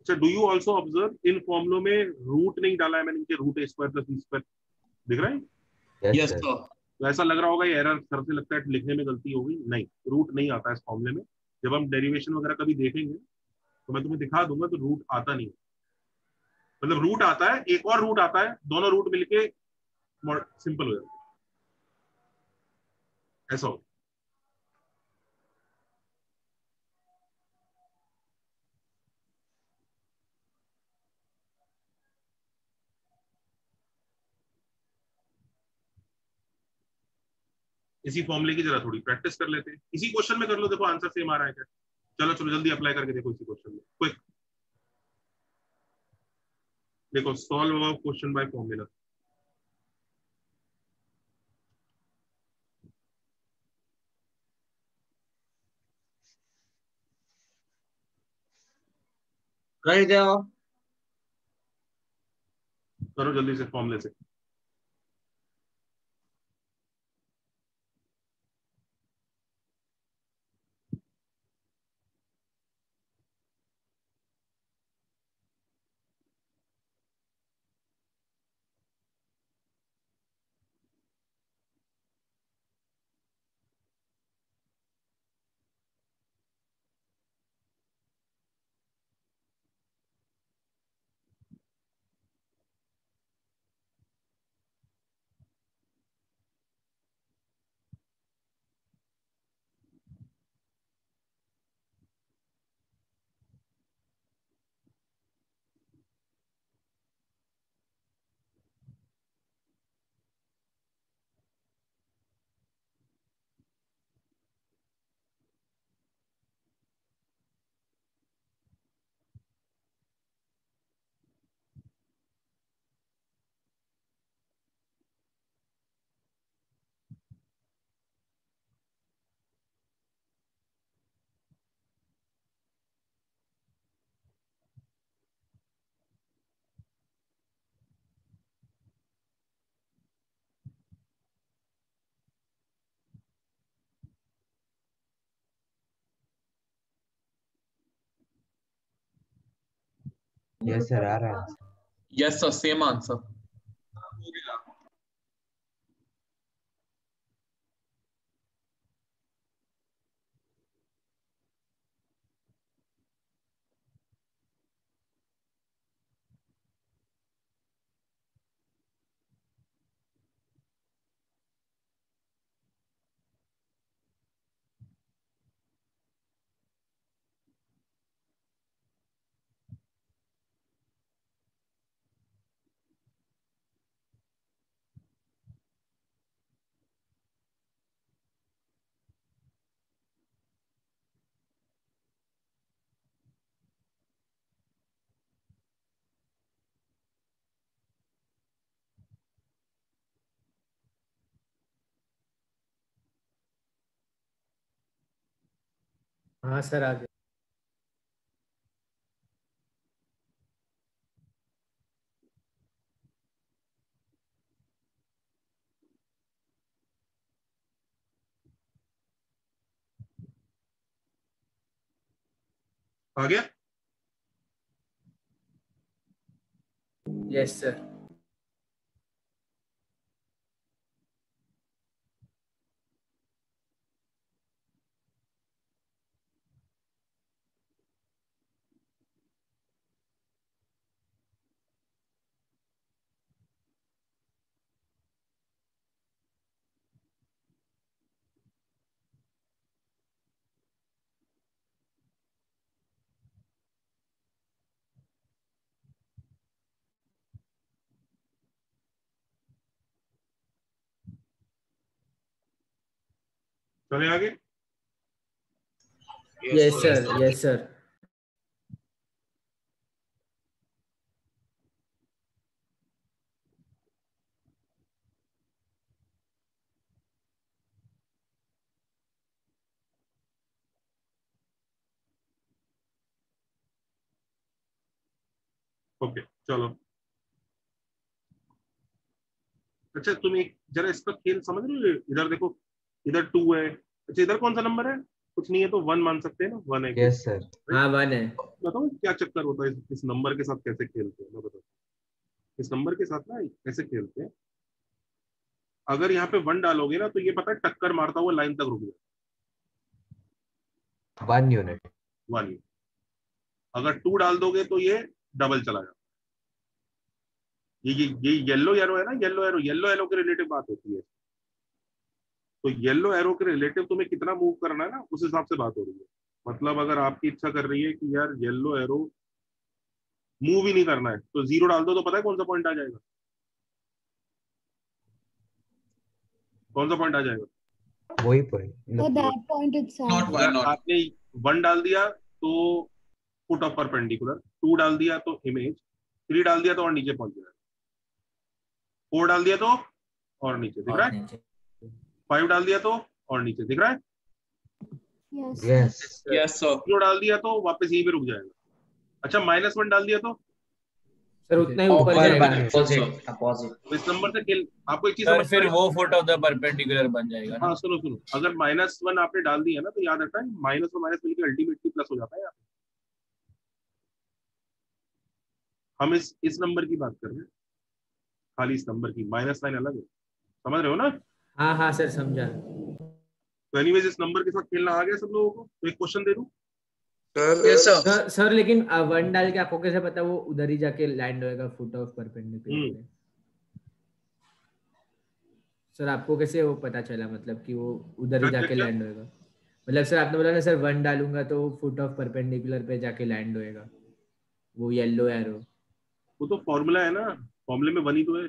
अच्छा डू यू ऑल्सो ऑब्ज़र्व इन फॉर्मुलों में रूट नहीं डाला है मैंने इनके root a square plus b square दिख रहा है? यस सर तो ऐसा लग रहा होगा ये एरर सर से लगता है लिखने में गलती हो गई। नहीं रूट नहीं आता इस फॉर्मूले में। जब हम डेरिवेशन वगैरह कभी देखेंगे तो मैं तुम्हें दिखा दूँगा तो रूट आता नहीं मतलब रूट आता है, एक और रूट आता है, दोनों रूट मिलके सिंपल हो जाता है। ऐसा हो इसी फॉर्मूले की जरा थोड़ी प्रैक्टिस कर लेते हैं। इसी क्वेश्चन में कर लो देखो आंसर सेम आ रहा है क्या? चलो चलो जल्दी अप्लाई करके देखो इसी क्वेश्चन में। क्विक देखो सॉल्व क्वेश्चन बाय फॉर्मूला कर जाओ करो जल्दी से फॉर्मूले से। सर आ रहा है। यस सर सेम हाँ सर आ गया आ गया? यस सर चले आगे? Yes sir yes sir okay चलो। अच्छा तुम एक जरा इसका खेल समझ रहे हो? इधर देखो। इधर टू है। अच्छा इधर कौन सा नंबर है? कुछ नहीं है तो वन मान सकते हैं ना? वन है। यस सर हाँ वन है। बताओ क्या चक्कर होता है इस, इस नंबर के साथ कैसे खेलते हैं? मैं बताओ इस नंबर के साथ ना कैसे खेलते हैं? अगर यहाँ पे वन डालोगे ना तो ये पता है टक्कर मारता हुआ लाइन तक रुक जाए। वन यूनिट वन यूनिट अगर टू डाल दोगे तो ये डबल चला जाता ये ये ये येलो एरो है ना? येलो एरो येलो एरो के रिलेटिव बात होती है। तो येलो एरो के रिलेटिव तुम्हें कितना मूव करना है ना उस हिसाब से बात हो रही है। मतलब अगर आपकी इच्छा कर रही है कि यार येलो एरो मूव ही नहीं करना है तो ज़ीरो डाल दो तो पता है कौन सा पॉइंट आ जाएगा? कौन सा पॉइंट आ जाएगा? वही पॉइंट. अगर आपने वन डाल दिया तो फुट ऑफ़ परपेंडिकुलर टू डाल दिया तो इमेज थ्री डाल दिया तो और नीचे पहुँच जाएगा फोर डाल दिया तो और नीचे दिख रहा है? फाइव डाल दिया तो और नीचे दिख रहा है? यस यस सर ज़ीरो डाल दिया तो वापस यहीं पे रुक जाएगा। अच्छा माइनस वन डाल दिया तो? सर उतना ही ऊपर जाएगा। अपोजिट तो इस नंबर से खेल आपको एक चीज़ समझ फिर वो फुट ऑफ़ द परपेंडिकुलर बन जाएगा हाँ सुनो सुनो। अगर माइनस वन आपने डाल दिया ना तो याद रखना है माइनस और माइनस मिलकर अल्टीमेटली प्लस हो जाता है यहाँ पे। हम इस इस नंबर की बात कर रहे हैं। खाली इस नंबर की माइनस साइन अलग है। समझ रहे हो ना? हाँ हाँ सर समझा। तो एनीवेज इस नंबर के साथ खेलना आ गया सब लोगों को। तो एक क्वेश्चन दे दूँ? सर सर लेकिन वन डाल के आपको कैसे पता वो उधर ही जाके लैंड होएगा फुट ऑफ़ परपेंडिकुलर सर आपको कैसे वो पता चला मतलब कि वो उधर ही जाके लैंड होएगा? मतलब सर आपने बोला ना सर वन डालूँगा तो फुट ऑफ़ परपेंडिकुलर पे जाके लैंड होएगा। वो येलो एरो वो तो फॉर्मूला है ना। फॉर्मूले में वन ही तो है।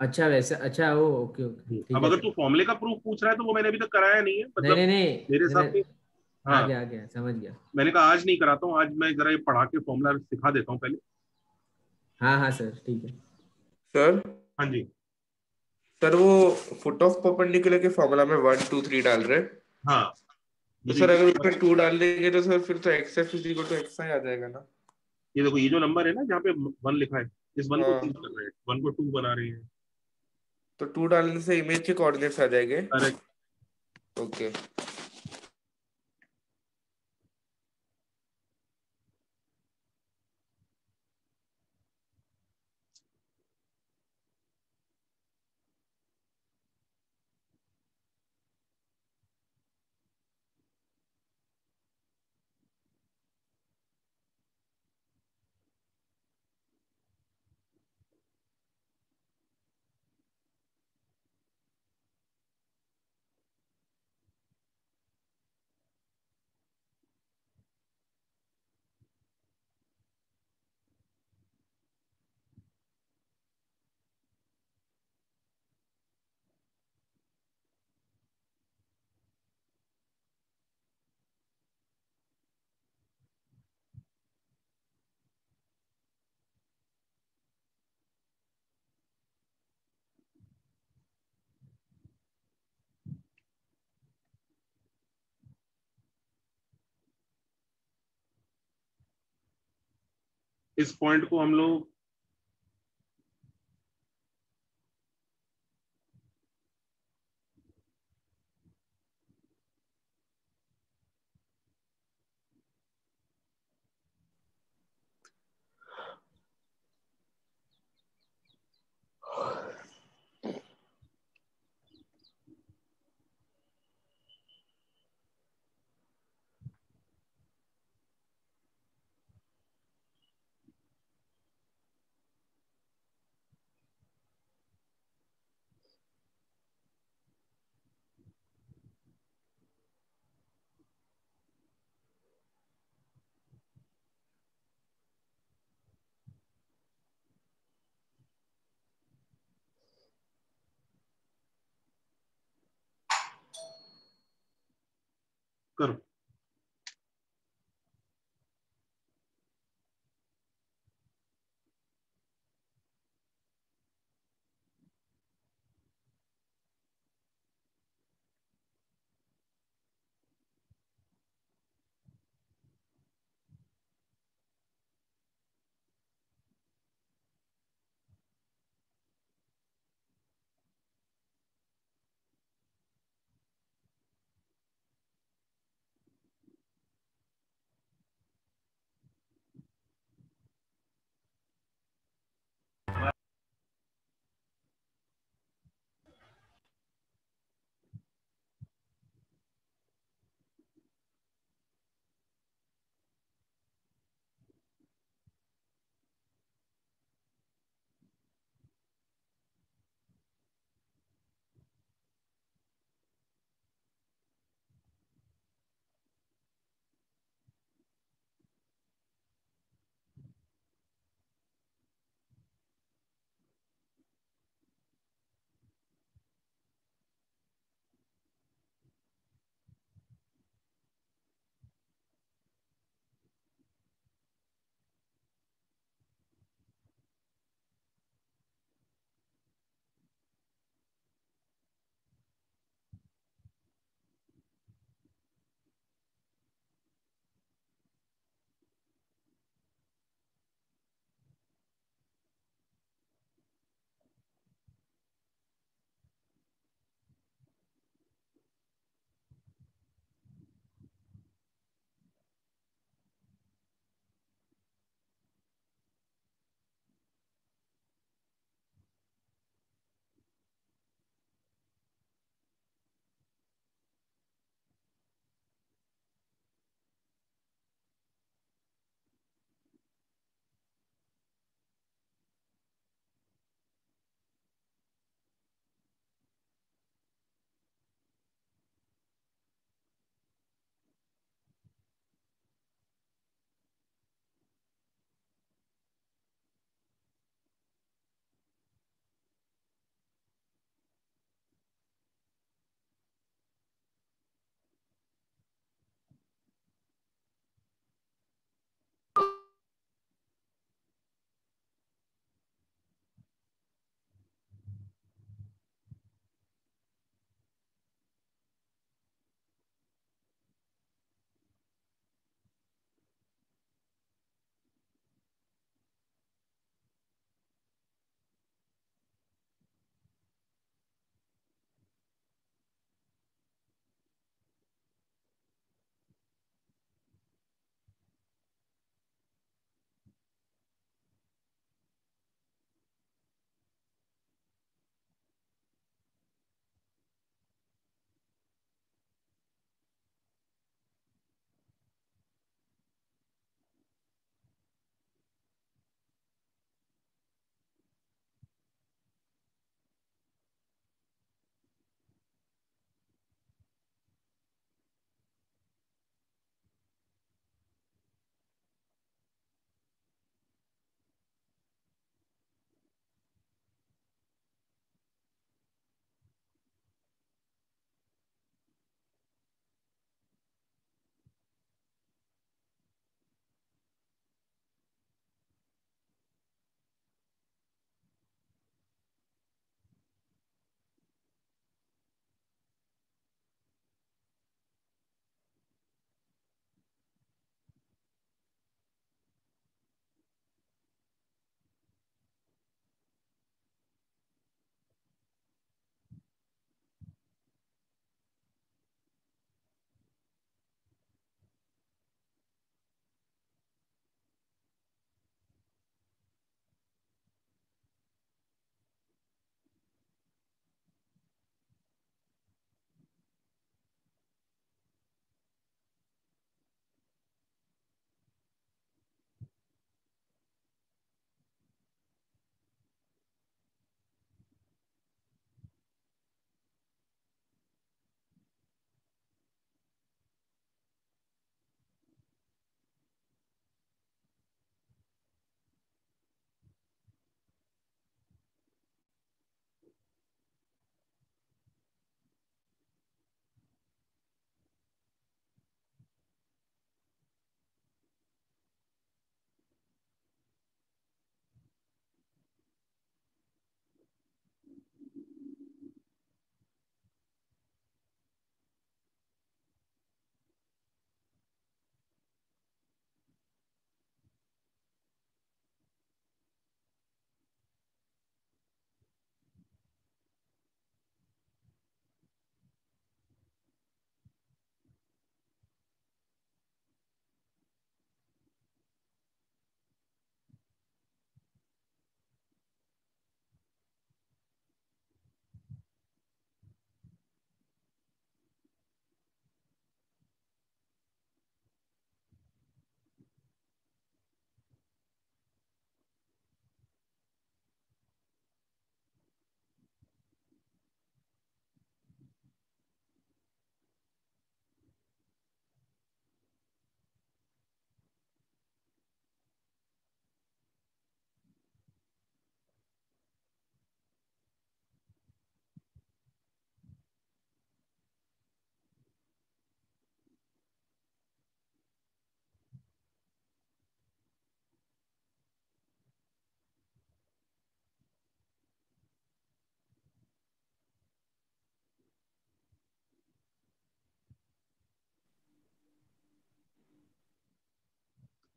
अच्छा वैसे अच्छा वो ओके ओके अब अगर तू फॉर्मूले का प्रूफ पूछ रहा है तो वो मैंने अभी तक कराया नहीं है मतलब नहीं नहीं मेरे हिसाब से हाँ। आ गया आ गया समझ गया। मैंने कहा आज नहीं कराता हूँ आज मैं जरा ये पढ़ा के फॉर्मूला सिखा देता हूँ पहले। हाँ हाँ सर ठीक है। सर? हाँ जी। सर वो फुट ऑफ़ परपेंडिकुलर के फॉर्मूला में वन टू थ्री डाल रहे हाँ। तो सर अगर उसमें टू डाल देंगे तो सर फिर तो x f is equal to x आ जाएगा ना। ये देखो ये जो नंबर है ना जहाँ पे वन लिखा है इस वन को। टू कर रहे हैं वन को टू बना रहे हैं। तो टू डालने से इमेज के कोऑर्डिनेट्स आ जाएँगे। ओके इस पॉइंट को हम लोग करो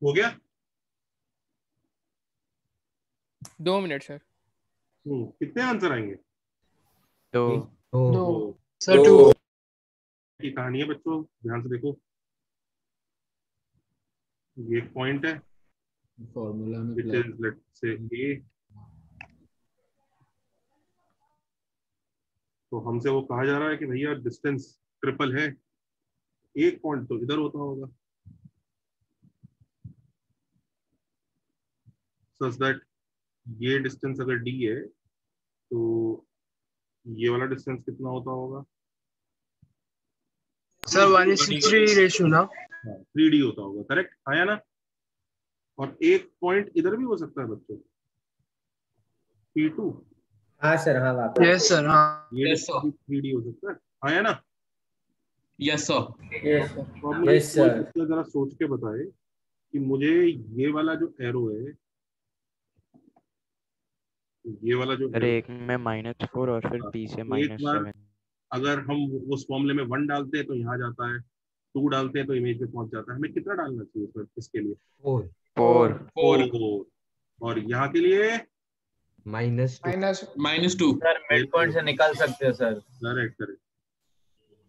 हो गया? दो मिनट सर। हम्म, कितने आंसर आएँगे? तो दो। सर टू की कहानी है बच्चों ध्यान से देखो। ये एक पॉइंट है। फॉर्मूला में is let's say a तो हमसे वो कहा जा रहा है कि भैया डिस्टेंस ट्रिपल है। एक पॉइंट तो इधर होता होगा। सच दैट ये डिस्टेंस अगर d है तो ये वाला डिस्टेंस कितना होता होगा? Sir one is three ratio ना? थ्री डी होता होगा करेक्ट आया ना? और एक पॉइंट इधर भी हो सकता है बच्चों। पी टू हाँ सर हाँ वापस। यस सर हाँ। ये Yes, sir. थ्री डी हो सकता है। आया ना? यस सर यस सर जरा सोच के बताए कि मुझे ये वाला जो एरो है ये वाला जो सर arrow- एक में माइनस फोर और फिर बी से माइनस सेवन अगर हम उस फॉर्मूले में वन डालते हैं तो यहाँ जाता है टू डालते हैं तो इमेज पे पहुँच जाता है। हमें कितना डालना चाहिए इसमें इसके लिए? फोर फोर फोर और यहाँ के लिए? Minus minus minus two sir midpoint से निकाल सकते हो सर करेक्ट करेक्ट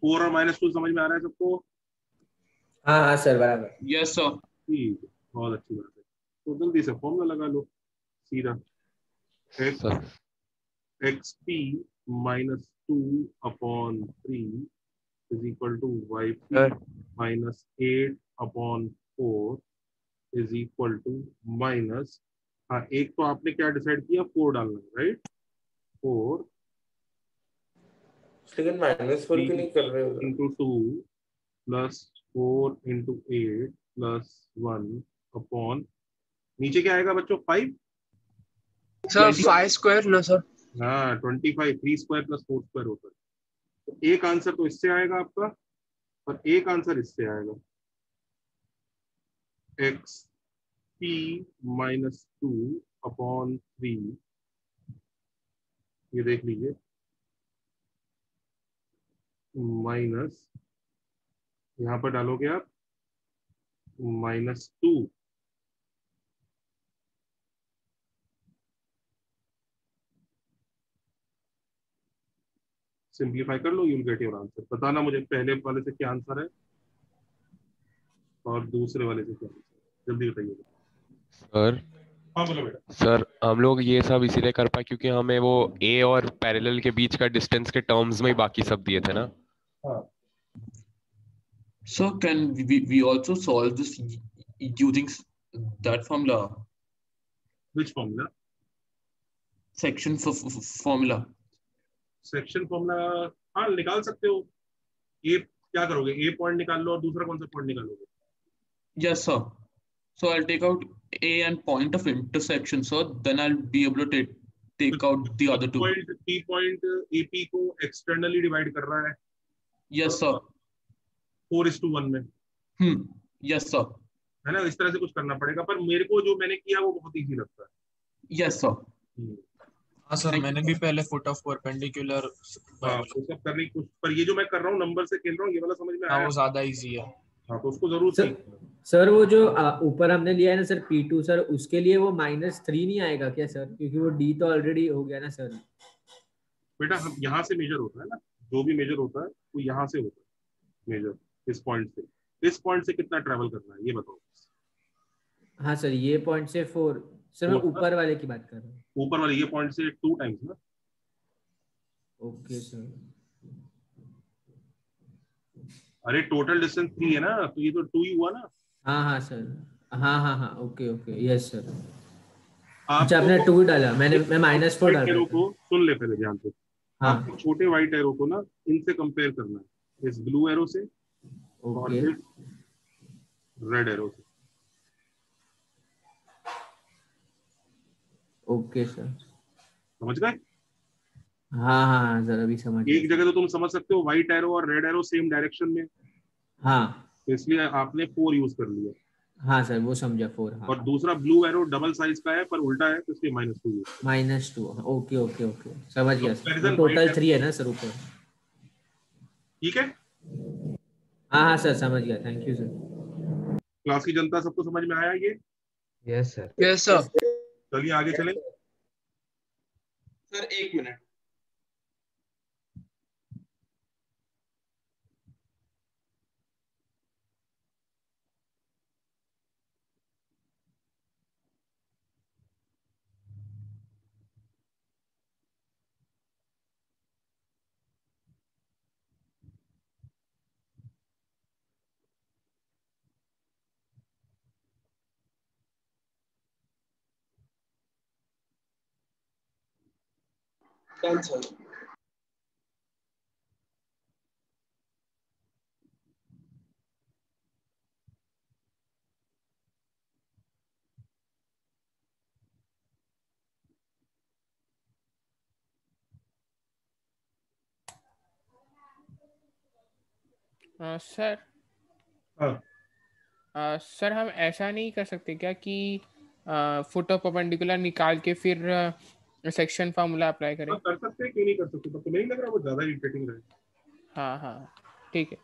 फोर और माइनस टू समझ में आ रहा है सबको? हाँ हाँ सर बराबर। यस सर ठीक है बहुत अच्छी बात है। तो जल्दी से फॉर्मूला लगा लो सीधा। Minus two upon three is equal to y p sir minus eight upon four is equal to minus हाँ एक तो आपने क्या डिसाइड किया? फोर डालना राइट फोर लेकिन माइनस फोर क्यों नहीं कर रहे हो? Into two plus four into eight plus one upon नीचे क्या आएगा बच्चों? फाइव सर फाइव स्क्वायर ना सर हाँ twenty five three square plus four square होता है। तो एक आंसर तो इससे आएगा आपका और एक आंसर इससे आएगा। X p minus two upon three ये देख लीजिए। माइनस यहाँ पर डालोगे आप? माइनस टू सिंप्लीफाई कर लो यूल गेट योर आंसर बताना मुझे पहले वाले से क्या आंसर है और दूसरे वाले से क्या आंसर जल्दी बताइए। सर। हाँ बोलो बेटा। सर हम लोग ये सब इसीलिए कर पाए क्योंकि हमें वो ए और पैरेलल के बीच का डिस्टेंस के टर्म्स में ही बाकी सब दिए थे ना। हाँ। So can we, we also solve this y- using s- that formula, which formula section for formula? Section formula हाँ निकाल सकते हो ए क्या करोगे ए पॉइंट निकाल लो और दूसरा कौन सा पॉइंट निकालोगे sir. So I'll take out A and point of intersection, so then I'll be able to take take out the other two. Point P point A P को एक्सटर्नली डिवाइड कर रहा है Yes, sir. Four is two one में Hmm. Yes, sir. है ना इस तरह से कुछ करना पड़ेगा पर मेरे को जो मैंने किया वो बहुत इजी लगता है Yes, sir. हाँ सर मैंने भी पहले फुट ऑफ़ परपेंडिकुलर सब करने की कोशिश पर ये जो मैं कर रहा हूँ नंबर से खेल रहा हूँ ये वाला समझ में हाँ आया। वो ज़्यादा इजी है। हाँ तो उसको ज़रूर सर सर वो जो ऊपर हमने लिया है ना सर पी टू सर उसके लिए वो माइनस थ्री नहीं आएगा क्या सर? क्योंकि वो डी तो ऑलरेडी हो गया ना सर। बेटा हम यहाँ से मेजर होता है ना जो भी मेजर होता है वो यहाँ से होता है मेजर इस पॉइंट से। इस पॉइंट से कितना ट्रेवल करना है ये बताओ। हाँ सर ये पॉइंट से फोर सर मैं ऊपर वाले की बात कर रहा हूँ। ऊपर वाले ये पॉइंट से टू टाइम्स ना। ओके सर अरे टोटल डिस्टेंस थ्री है ना तो ये तो टू ही हुआ ना। हाँ हाँ सर हाँ हाँ हाँ ओके ओके यस सर अच्छा आपने टू डाला। मैंने मैं माइनस फोर डाल एरो को सुन ले पहले ध्यान से। हाँ। आपको छोटे व्हाइट एरो को ना इनसे कंपेयर करना है। इस ब्लू एरो से और रेड एरो से। ओके सर समझ गए? हाँ हाँ हाँ सर अभी समझ एक जगह तो तुम समझ सकते हो व्हाइट एरो और रेड एरो सेम डायरेक्शन में। हाँ। तो इसलिए आपने फोर यूज़ कर लिया। हाँ सर वो समझा फोर हाँ। और दूसरा ब्लू एरो डबल साइज़ का है पर उल्टा है तो इसलिए minus two use minus two okay okay okay समझ गया सर Comparison टोटल थ्री है ना सर ऊपर। ठीक है? हाँ हाँ सर समझ गया। थैंक यू सर क्लास की जनता सबको समझ में आया ये? यस सर यस सर चलिए आगे चले। सर एक minute. Done sir uh, sir हाँ सर हम ऐसा नहीं कर सकते क्या कि फ़ोटो ऑफ़ परपेंडिकुलर निकाल के फिर सेक्शन फार्मूला अप्लाई करें। कर सकते हैं क्यों नहीं कर सकते? तो नहीं लग रहा वो ज़्यादा इरिटेटिंग रहे। हाँ हाँ ठीक है।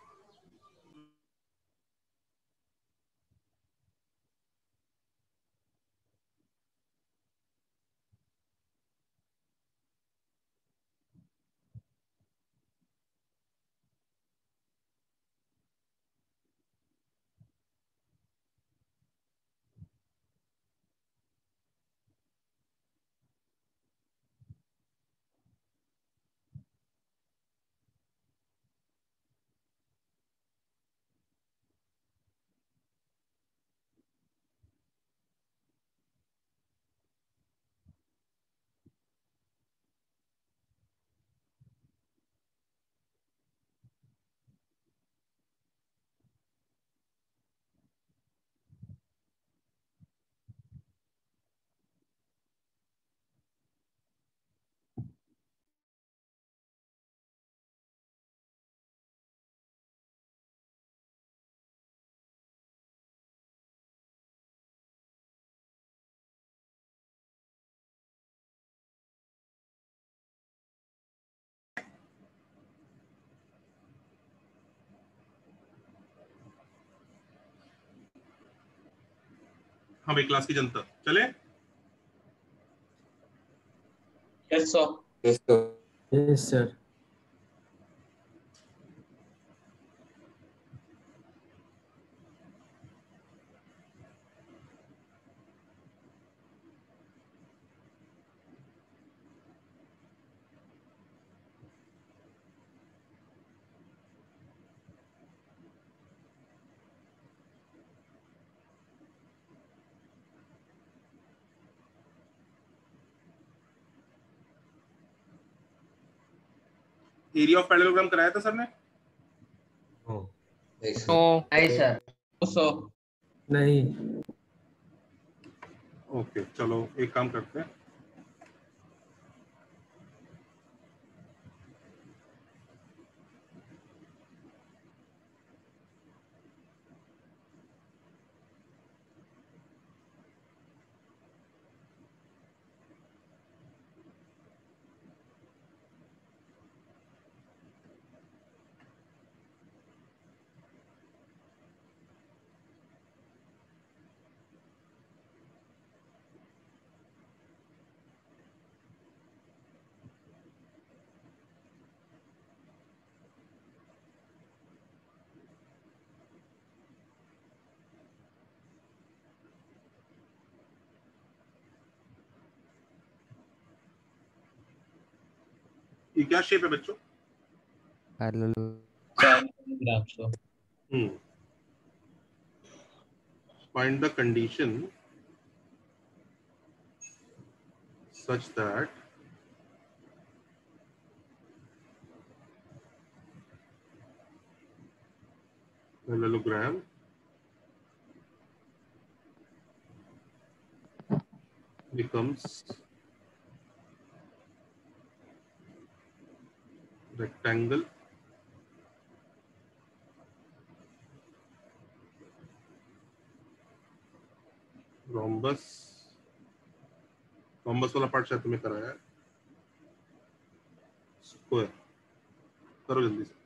हाँ भाई क्लास की जनता। चले? Yes sir yes sir area of parallelogram कराया था सर ने? ओ। नहीं सर। सर। नहीं। ओके चलो एक काम करते हैं। क्या शेप है बच्चों Hmm. Find the condition such that parallelogram becomes rectangle. Rhombus. Rhombus वाला पार्ट शायद तुम्हें कराया स्क्वायर करो जल्दी से.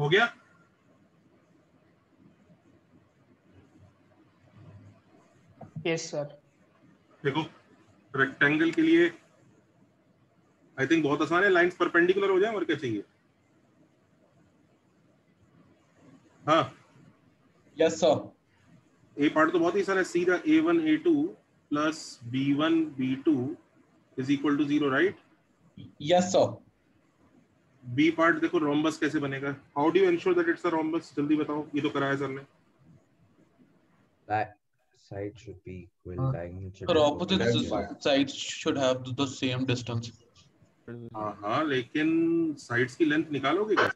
हो गया? यस सर देखो रेक्टेंगल के लिए आई थिंक बहुत आसान है लाइंस परपेंडिकुलर हो जाए और क्या चाहिए हाँ। यस सर ए पार्ट तो बहुत ही आसान है सीधा a one a two plus b one b two is equal to zero right yes sir B part देखो रोमबस कैसे बनेगा? How do you ensure that it's a rhombus जल्दी बताओ ये तो कराया सर ने। Back side should be equal diagonal और opposite side should have the same distance हाँ हाँ लेकिन साइड्स की लेंथ निकालोगे क्या?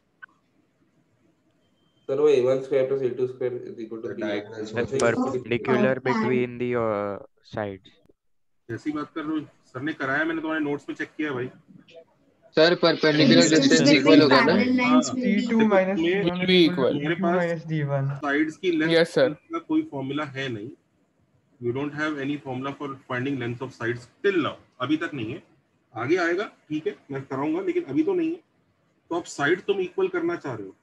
चलो a1 square plus a2 square is equal to diagonal perpendicular between the sides जैसी बात कर रहे हो सर ने कराया मैंने तो तुम्हारे नोट्स में चेक किया भाई। सर परपेंडिकुलर डिस्टेंस इक्वल होगा ना? C2 minus will be equal. मेरे पास D1 साइड्स की लेंथ sir. का कोई फॉर्मूला है नहीं. You don't have any formula for finding length of sides till now अभी तक नहीं है। आगे आएगा ठीक है मैं कराऊँगा लेकिन अभी तो नहीं है। तो आप साइड तुम इक्वल करना चाह रहे हो।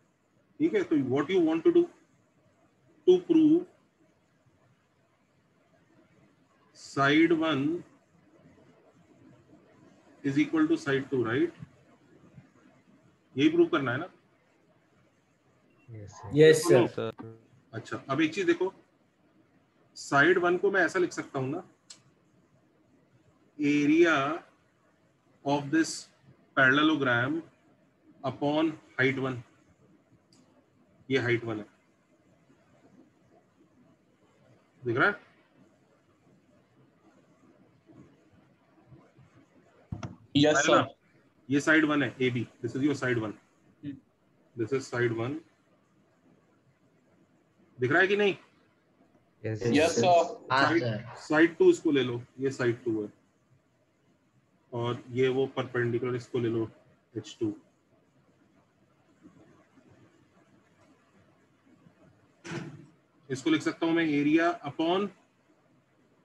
ठीक है तो what you want to do to prove side one is equal to side two right यही प्रूव करना है ना? यस सुनो। सर अच्छा अब एक चीज़ देखो। साइड वन को मैं ऐसा लिख सकता हूँ ना। Area of this parallelogram upon height one ये हाइट वन है। दिख रहा है? Yes, sir. ना? ये साइड वन है A B this is your side one this is side one दिख रहा है कि नहीं? Yes, Yes, sir. Side sir side two इसको ले लो. ये साइड टू है. और ये वो परपेंडिकुलर इसको ले लो एच टू इसको लिख सकता हूँ मैं एरिया अपॉन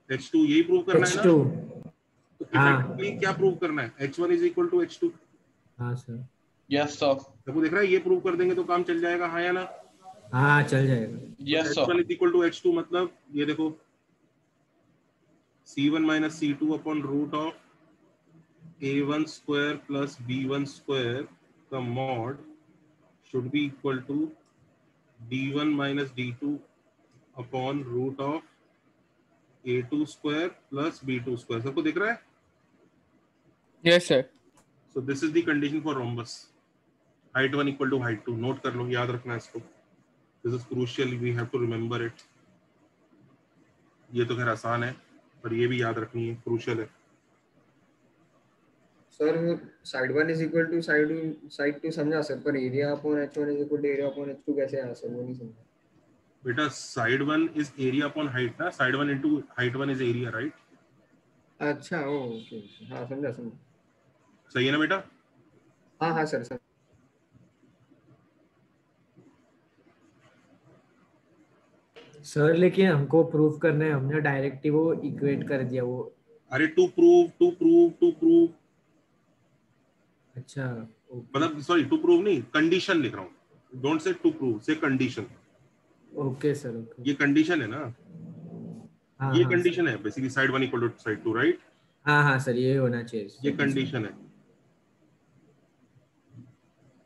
एच टू यही प्रूव करना H2. है ना? H2 हाँ। क्या प्रूव करना है? H one is equal to h two हाँ सर. देखो देख रहा है ये प्रूव कर देंगे तो काम चल जाएगा हाँ या ना? हाँ चल जाएगा। Sir. Is equal to h two मतलब ये देखो c one minus c two upon root of a one square plus b one square का mod should be equal to d one minus d two upon root of a two square plus b two square सबको दिख रहा है? Yes sir So this is the condition for rhombus. Height 1 equal to height 2. Note कर लो याद रखना इसको. This is crucial. We have to remember it. ये तो खैर आसान है पर ये भी याद रखनी है क्रूशियल है sir side one is equal to side side two समझा सर पर area upon h one is equal to area upon h two कैसे आया सर वो नहीं समझा बेटा side one is area upon height ना side one into height one is area right अच्छा ओके हाँ समझा समझा सही है ना बेटा? हाँ हाँ सर सर। सर लेकिन हमको प्रूफ करना है हमने डायरेक्ट ही वो इक्वेट कर दिया वो। अरे to prove to prove to prove अच्छा मतलब सॉरी टू प्रूव नहीं कंडीशन लिख रहा हूँ। Don't say to prove say condition okay sir okay ये कंडीशन है ना? हाँ ये कंडीशन हाँ है basically side one equal to side two right हाँ हाँ सर ये होना चाहिए। ये कंडीशन है।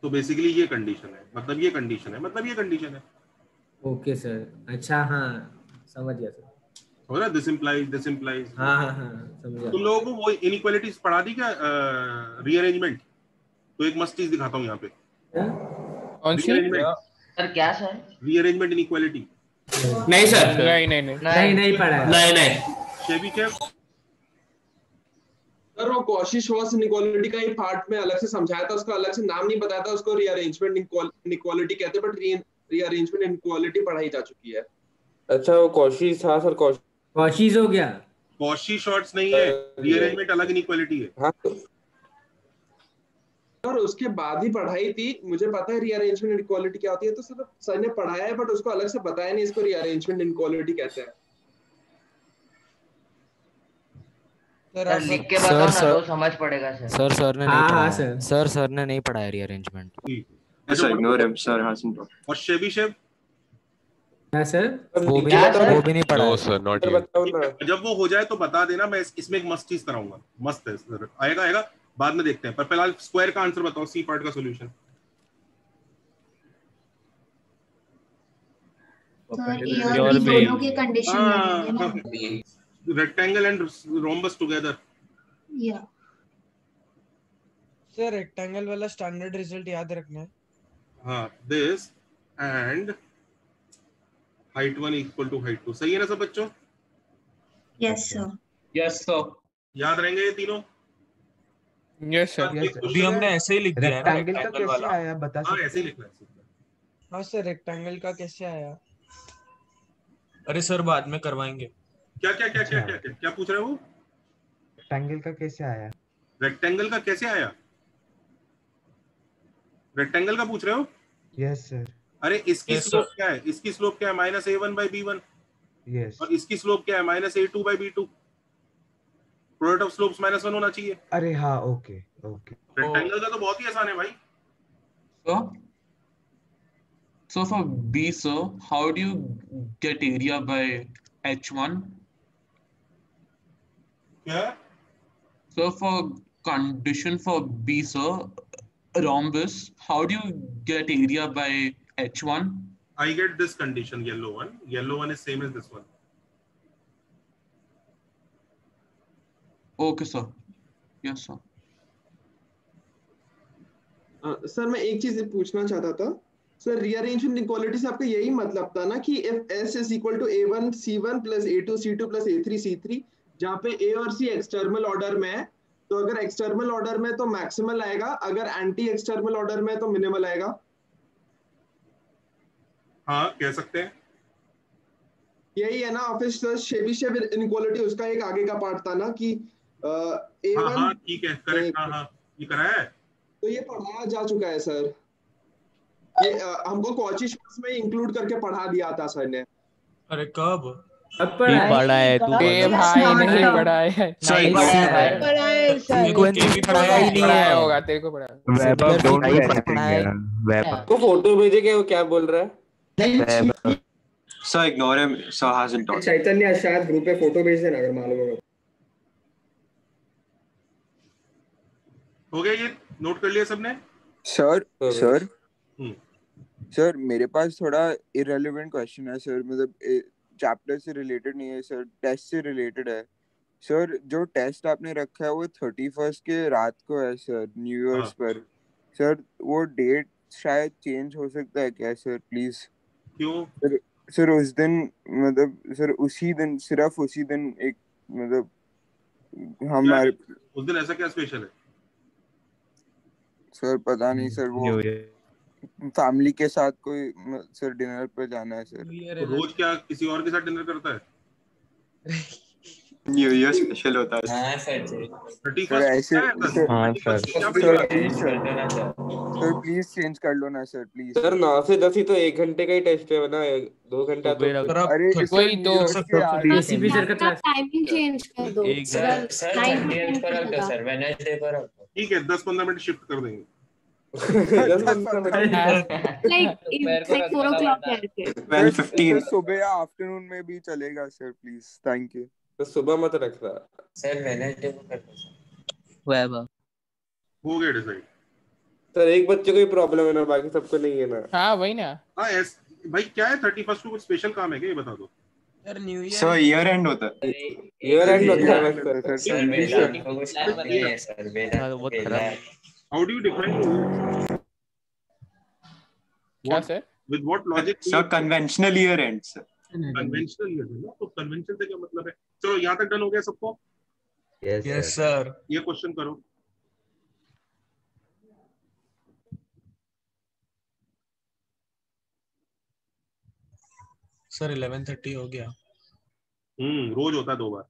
तो बेसिकली ये कंडीशन है। मतलब ये कंडीशन है। मतलब ये कंडीशन है। ओके सर अच्छा हाँ समझ गया सर हो रहा दिस इंप्लाइज दिस इंप्लाइज हाँ हाँ हाँ समझ तुम लोगों को वो इनइक्वालिटीज पढ़ा दी क्या रीअरेंजमेंट तो एक मस्त चीज़ दिखाता हूँ यहाँ पे। कौन सी? सर क्या सर रीअरेंजमेंट इनइक्वालिटी नहीं सर नहीं नहीं नहीं। नहीं नहीं पढ़ा नहीं नहीं। शेबी सर वो कौशी श्वास इनइक्वालिटी का ही पार्ट में अलग से समझाया था उसका अलग से नाम नहीं बताया था उसको रीअरेंजमेंट इनइक्वालिटी कहते हैं बट रीअरेंजमेंट इनइक्वालिटी पढ़ाई जा चुकी है। अच्छा वो कौशी था सर कौशी कौशीज हो गया? कौशी नहीं है रीअरेंजमेंट अलग इनइक्वालिटी है। हाँ और उसके बाद ही पढ़ाई थी मुझे पता है रीअरेंजमेंट इनइक्वालिटी क्या होती है तो सर सर ने पढ़ाया है बट उसको अलग से बताया नहीं इसको रीअरेंजमेंट इनइक्वालिटी कहते हैं। सर लिख के बताओ ना तो समझ पड़ेगा सर। सर सर ने हाँ, नहीं हाँ, पढ़ाया। सर। सर सर ने नहीं पढ़ाया रीअरेंजमेंट ऐसे सर। वो भी नहीं वो भी नहीं पढ़ा। सर नॉट जब वो हो जाए तो बता देना मैं इसमें एक मस्त चीज़ कराऊँगा। मस्त है सर। आएगा आएगा बाद में देखते हैं। पर फ़िलहाल स्क्वायर का आंसर बताओ सी पार्ट का सॉल्यूशन सर और way. दोनों के कंडीशन लगेंगे ना। रेक्टेंगल एंड रोम्बस टुगेदर या सर रेक्टेंगल वाला स्टैंडर्ड रिज़ल्ट याद रखना है हाँ this and height one equal to height two सही है ना सब बच्चों यस सर यस सर याद रहेंगे ये तीनों यस सर अभी हमने ऐसे ही लिख दिया रेक्टेंगल का कैसे आया बता सकते ही है ऐसे ही लिखना है। हाँ सर रेक्टेंगल का कैसे आया अरे सर बाद में करवाएँगे। क्या क्या क्या क्या अच्छा। क्या क्या क्या पूछ रहे हो? रेक्टेंगल का कैसे आया? रेक्टेंगल का कैसे आया? रेक्टेंगल का पूछ रहे हो? यस सर अरे इसकी Yes, स्लोप क्या है? इसकी स्लोप क्या है? Minus A one by B one yes और इसकी स्लोप क्या है? Minus A two by B two product of slopes minus one होना चाहिए। अरे हाँ ओके ओके रेक्टेंगल का तो बहुत ही आसान है भाई। So, so for B, sir, how do you get area by H1? क्या So for condition for B, sir, rhombus, how do you get area by H1? I get this condition yellow one yellow one is same as this one Okay, sir. Yes, sir. Sir मैं एक चीज़ पूछना चाहता था sir rearrangement equality से आपका यही मतलब था ना कि if S is equal to A one C one plus A two C two plus A three C three जहाँ पे ए और सी एक्सटर्नल ऑर्डर में है तो अगर एक्सटर्नल ऑर्डर में तो मैक्सिमल आएगा अगर एंटी एक्सटर्नल ऑर्डर में तो मिनिमल आएगा। हाँ कह सकते हैं। यही है ना ऑफ़िस शेबिशेव इनक्वालिटी उसका एक आगे का पार्ट था ना कि ए हाँ हाँ वन ठीक है करेक्ट हाँ हाँ ये कराया है। तो ये पढ़ाया जा चुका है सर ये अ, हमको कॉची शॉर्ट्स में इंक्लूड करके पढ़ा दिया था सर ने। अरे कब? पढ़ा है। तू भाई नहीं पढ़ा है। है। पढ़ाया ही नहीं है। होगा तेरे को पढ़ा है. को फ़ोटो भेजे क्या वो क्या बोल रहा है? Ignore him. Sir hasn't taught. चैतन्य शायद ग्रुप पे फ़ोटो भेज देना अगर मालूम होगा। हो गया ये? नोट कर लिया सबने? सर सर हम्म। सर मेरे पास थोड़ा इरेलीवेंट क्वेश्चन है सर मतलब चैप्टर से रिलेटेड नहीं है सर टेस्ट से रिलेटेड है. सर जो टेस्ट आपने रखा है वो थर्टी फ़र्स्ट के रात को है सर न्यू ईयर्स हाँ। पर. सर वो डेट शायद चेंज हो सकता है क्या सर प्लीज़ क्यों? सर सर उस दिन मतलब सर उसी दिन सिर्फ़ उसी दिन एक मतलब हमारे उस दिन ऐसा क्या स्पेशल है? सर पता नहीं सर वो फैमिली के साथ कोई सर डिनर पे जाना है सर? तो रोज क्या किसी और के साथ डिनर करता है? न्यू ईयर स्पेशल होता है। हाँ सर सर ऐसे हाँ, sir. Sir please sir sir please change कर लो ना सर प्लीज़ सर नौ से दस ही तो एक घंटे का ही टेस्ट है ना एक- दो घंटा तो अरे तो न्यू ईयर के आगे पीसीबी सर का क्लास टाइमिंग चेंज कर दो। Sir sir nine to thirtieth पर रख दो सर वेडनेसडे पर ठीक है दस पंद्रह मिनट शिफ्ट कर देंगे। सुबह या आफ्टरनून में भी चलेगा सर प्लीज़ थैंक यू तो सुबह मत रख रहा सर वेडनेसडे को कर दो वैभव हो गया डिसाइड सर एक बच्चे को ही प्रॉब्लम है ना बाकी सबको नहीं है ना। हाँ वही ना। हाँ एस भाई क्या है थर्टी फ़र्स्ट को कुछ स्पेशल काम है क्या? ये बता दो। Sir new year sir year end होता है। ईयर एंड होता है सर सर प्लान बनाइए सर वेदांत को भेजना है हाउ डू यू डिफाइन क्या sir with what logic sir conventional ये है ना तो कन्वेंशन से क्या मतलब है? चलो यहाँ तक डन हो गया सबको? यस यस सर ये क्वेश्चन करो। सर इलेवन थर्टी हो गया। हम्म रोज होता है दो बार।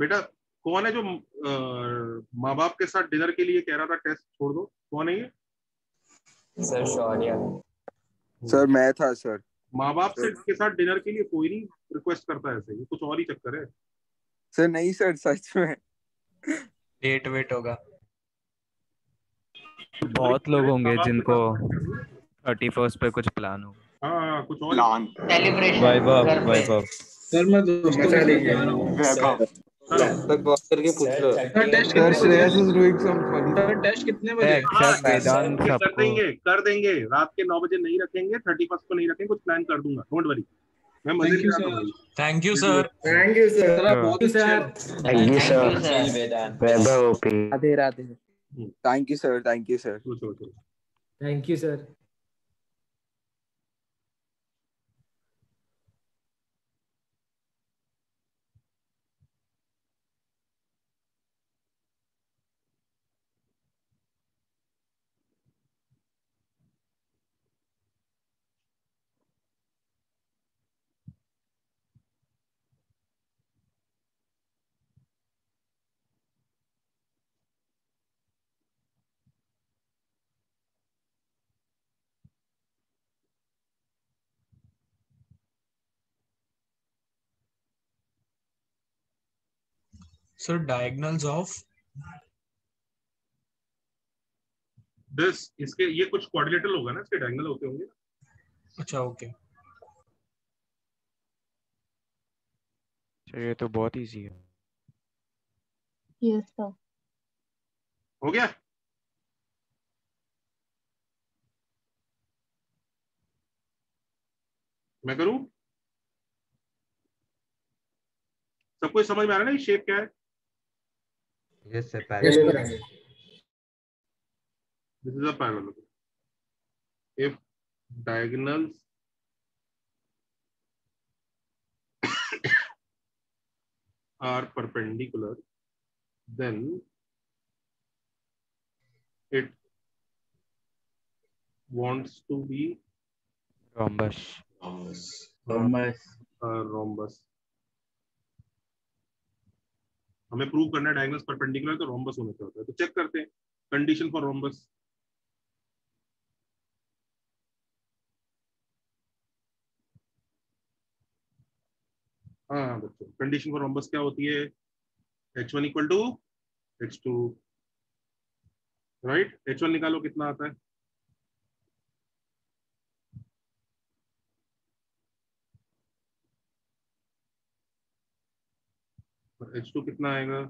बेटा कौन है जो माँ बाप के साथ डिनर के लिए कह रहा था टेस्ट छोड़ दो? कौन है ये? सर शौर्य सर मैं था सर माँ बाप से के साथ डिनर के लिए कोई नहीं रिक्वेस्ट करता है ऐसे ये कुछ और ही चक्कर है। सर नहीं सर सच में। डेट वेट होगा। बहुत लोग होंगे जिनको थर्टी फ़र्स्ट पे कुछ प्लान होगा। हाँ कुछ और plan celebration Vaibhav Vaibhav sir मैं दोस्तों के। साथ जा रहा हूँ। वैभव तक कॉल करके पूछ लो सर टेस्ट सर कितने Shreyas is doing some funny sir test कितने बजे अक्षर वेदांत ये कर देंगे कर देंगे रात के नौ बजे नहीं रखेंगे थर्टी फ़र्स्ट को नहीं रखेंगे कुछ प्लान कर दूँगा डोंट वरी मैं मज़े thank you sir thank you sir thank you sir sir बहुत अच्छे sir thank you sir Vaibhav OP Radhe Radhe thank you sir thank you sir thank you sir sir diagonals of this इसके ये कुछ coordinator होगा ना इसके diagonal होते होंगे। अच्छा ओके तो ये तो बहुत इजी है। यस सर हो गया? मैं करूँ? सबको समझ में आ रहा है ना ये शेप क्या है? Yes. Yes, this is a parallel. If diagonals are perpendicular, then it wants to be rhombus. Rhombus. Rhombus. Uh, rhombus. हमें प्रूव करना है डायगोनल्स परपेंडिकुलर तो रोम्बस होने से होता है। तो चेक करते हैं। कंडीशन फॉर रोम्बस हाँ बच्चों कंडीशन फॉर रोम्बस क्या होती है? H one equal to H two right H one निकालो, कितना आता है? एच टू कितना आएगा?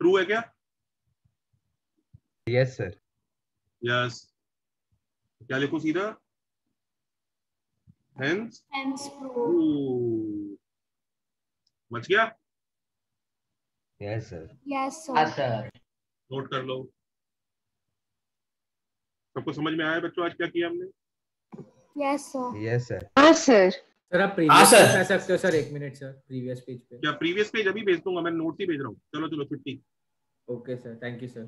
ट्रू है क्या? यस सर यस क्या लिखूं सीधा? Hence prove. बच गया? Yes sir Yes, sir. हाँ सर नोट कर लो। सबको समझ में आया बच्चों आज क्या किया हमने? Yes, सर यस सर हाँ सर सर आप हाँ, प्रीवियस सर। पेज आ सकते हो सर एक मिनट सर प्रीवियस पेज पे. क्या प्रीवियस पेज अभी भेज दूँगा मैं नोट्स ही भेज रहा हूँ। चलो चलो छुट्टी। Okay sir thank you sir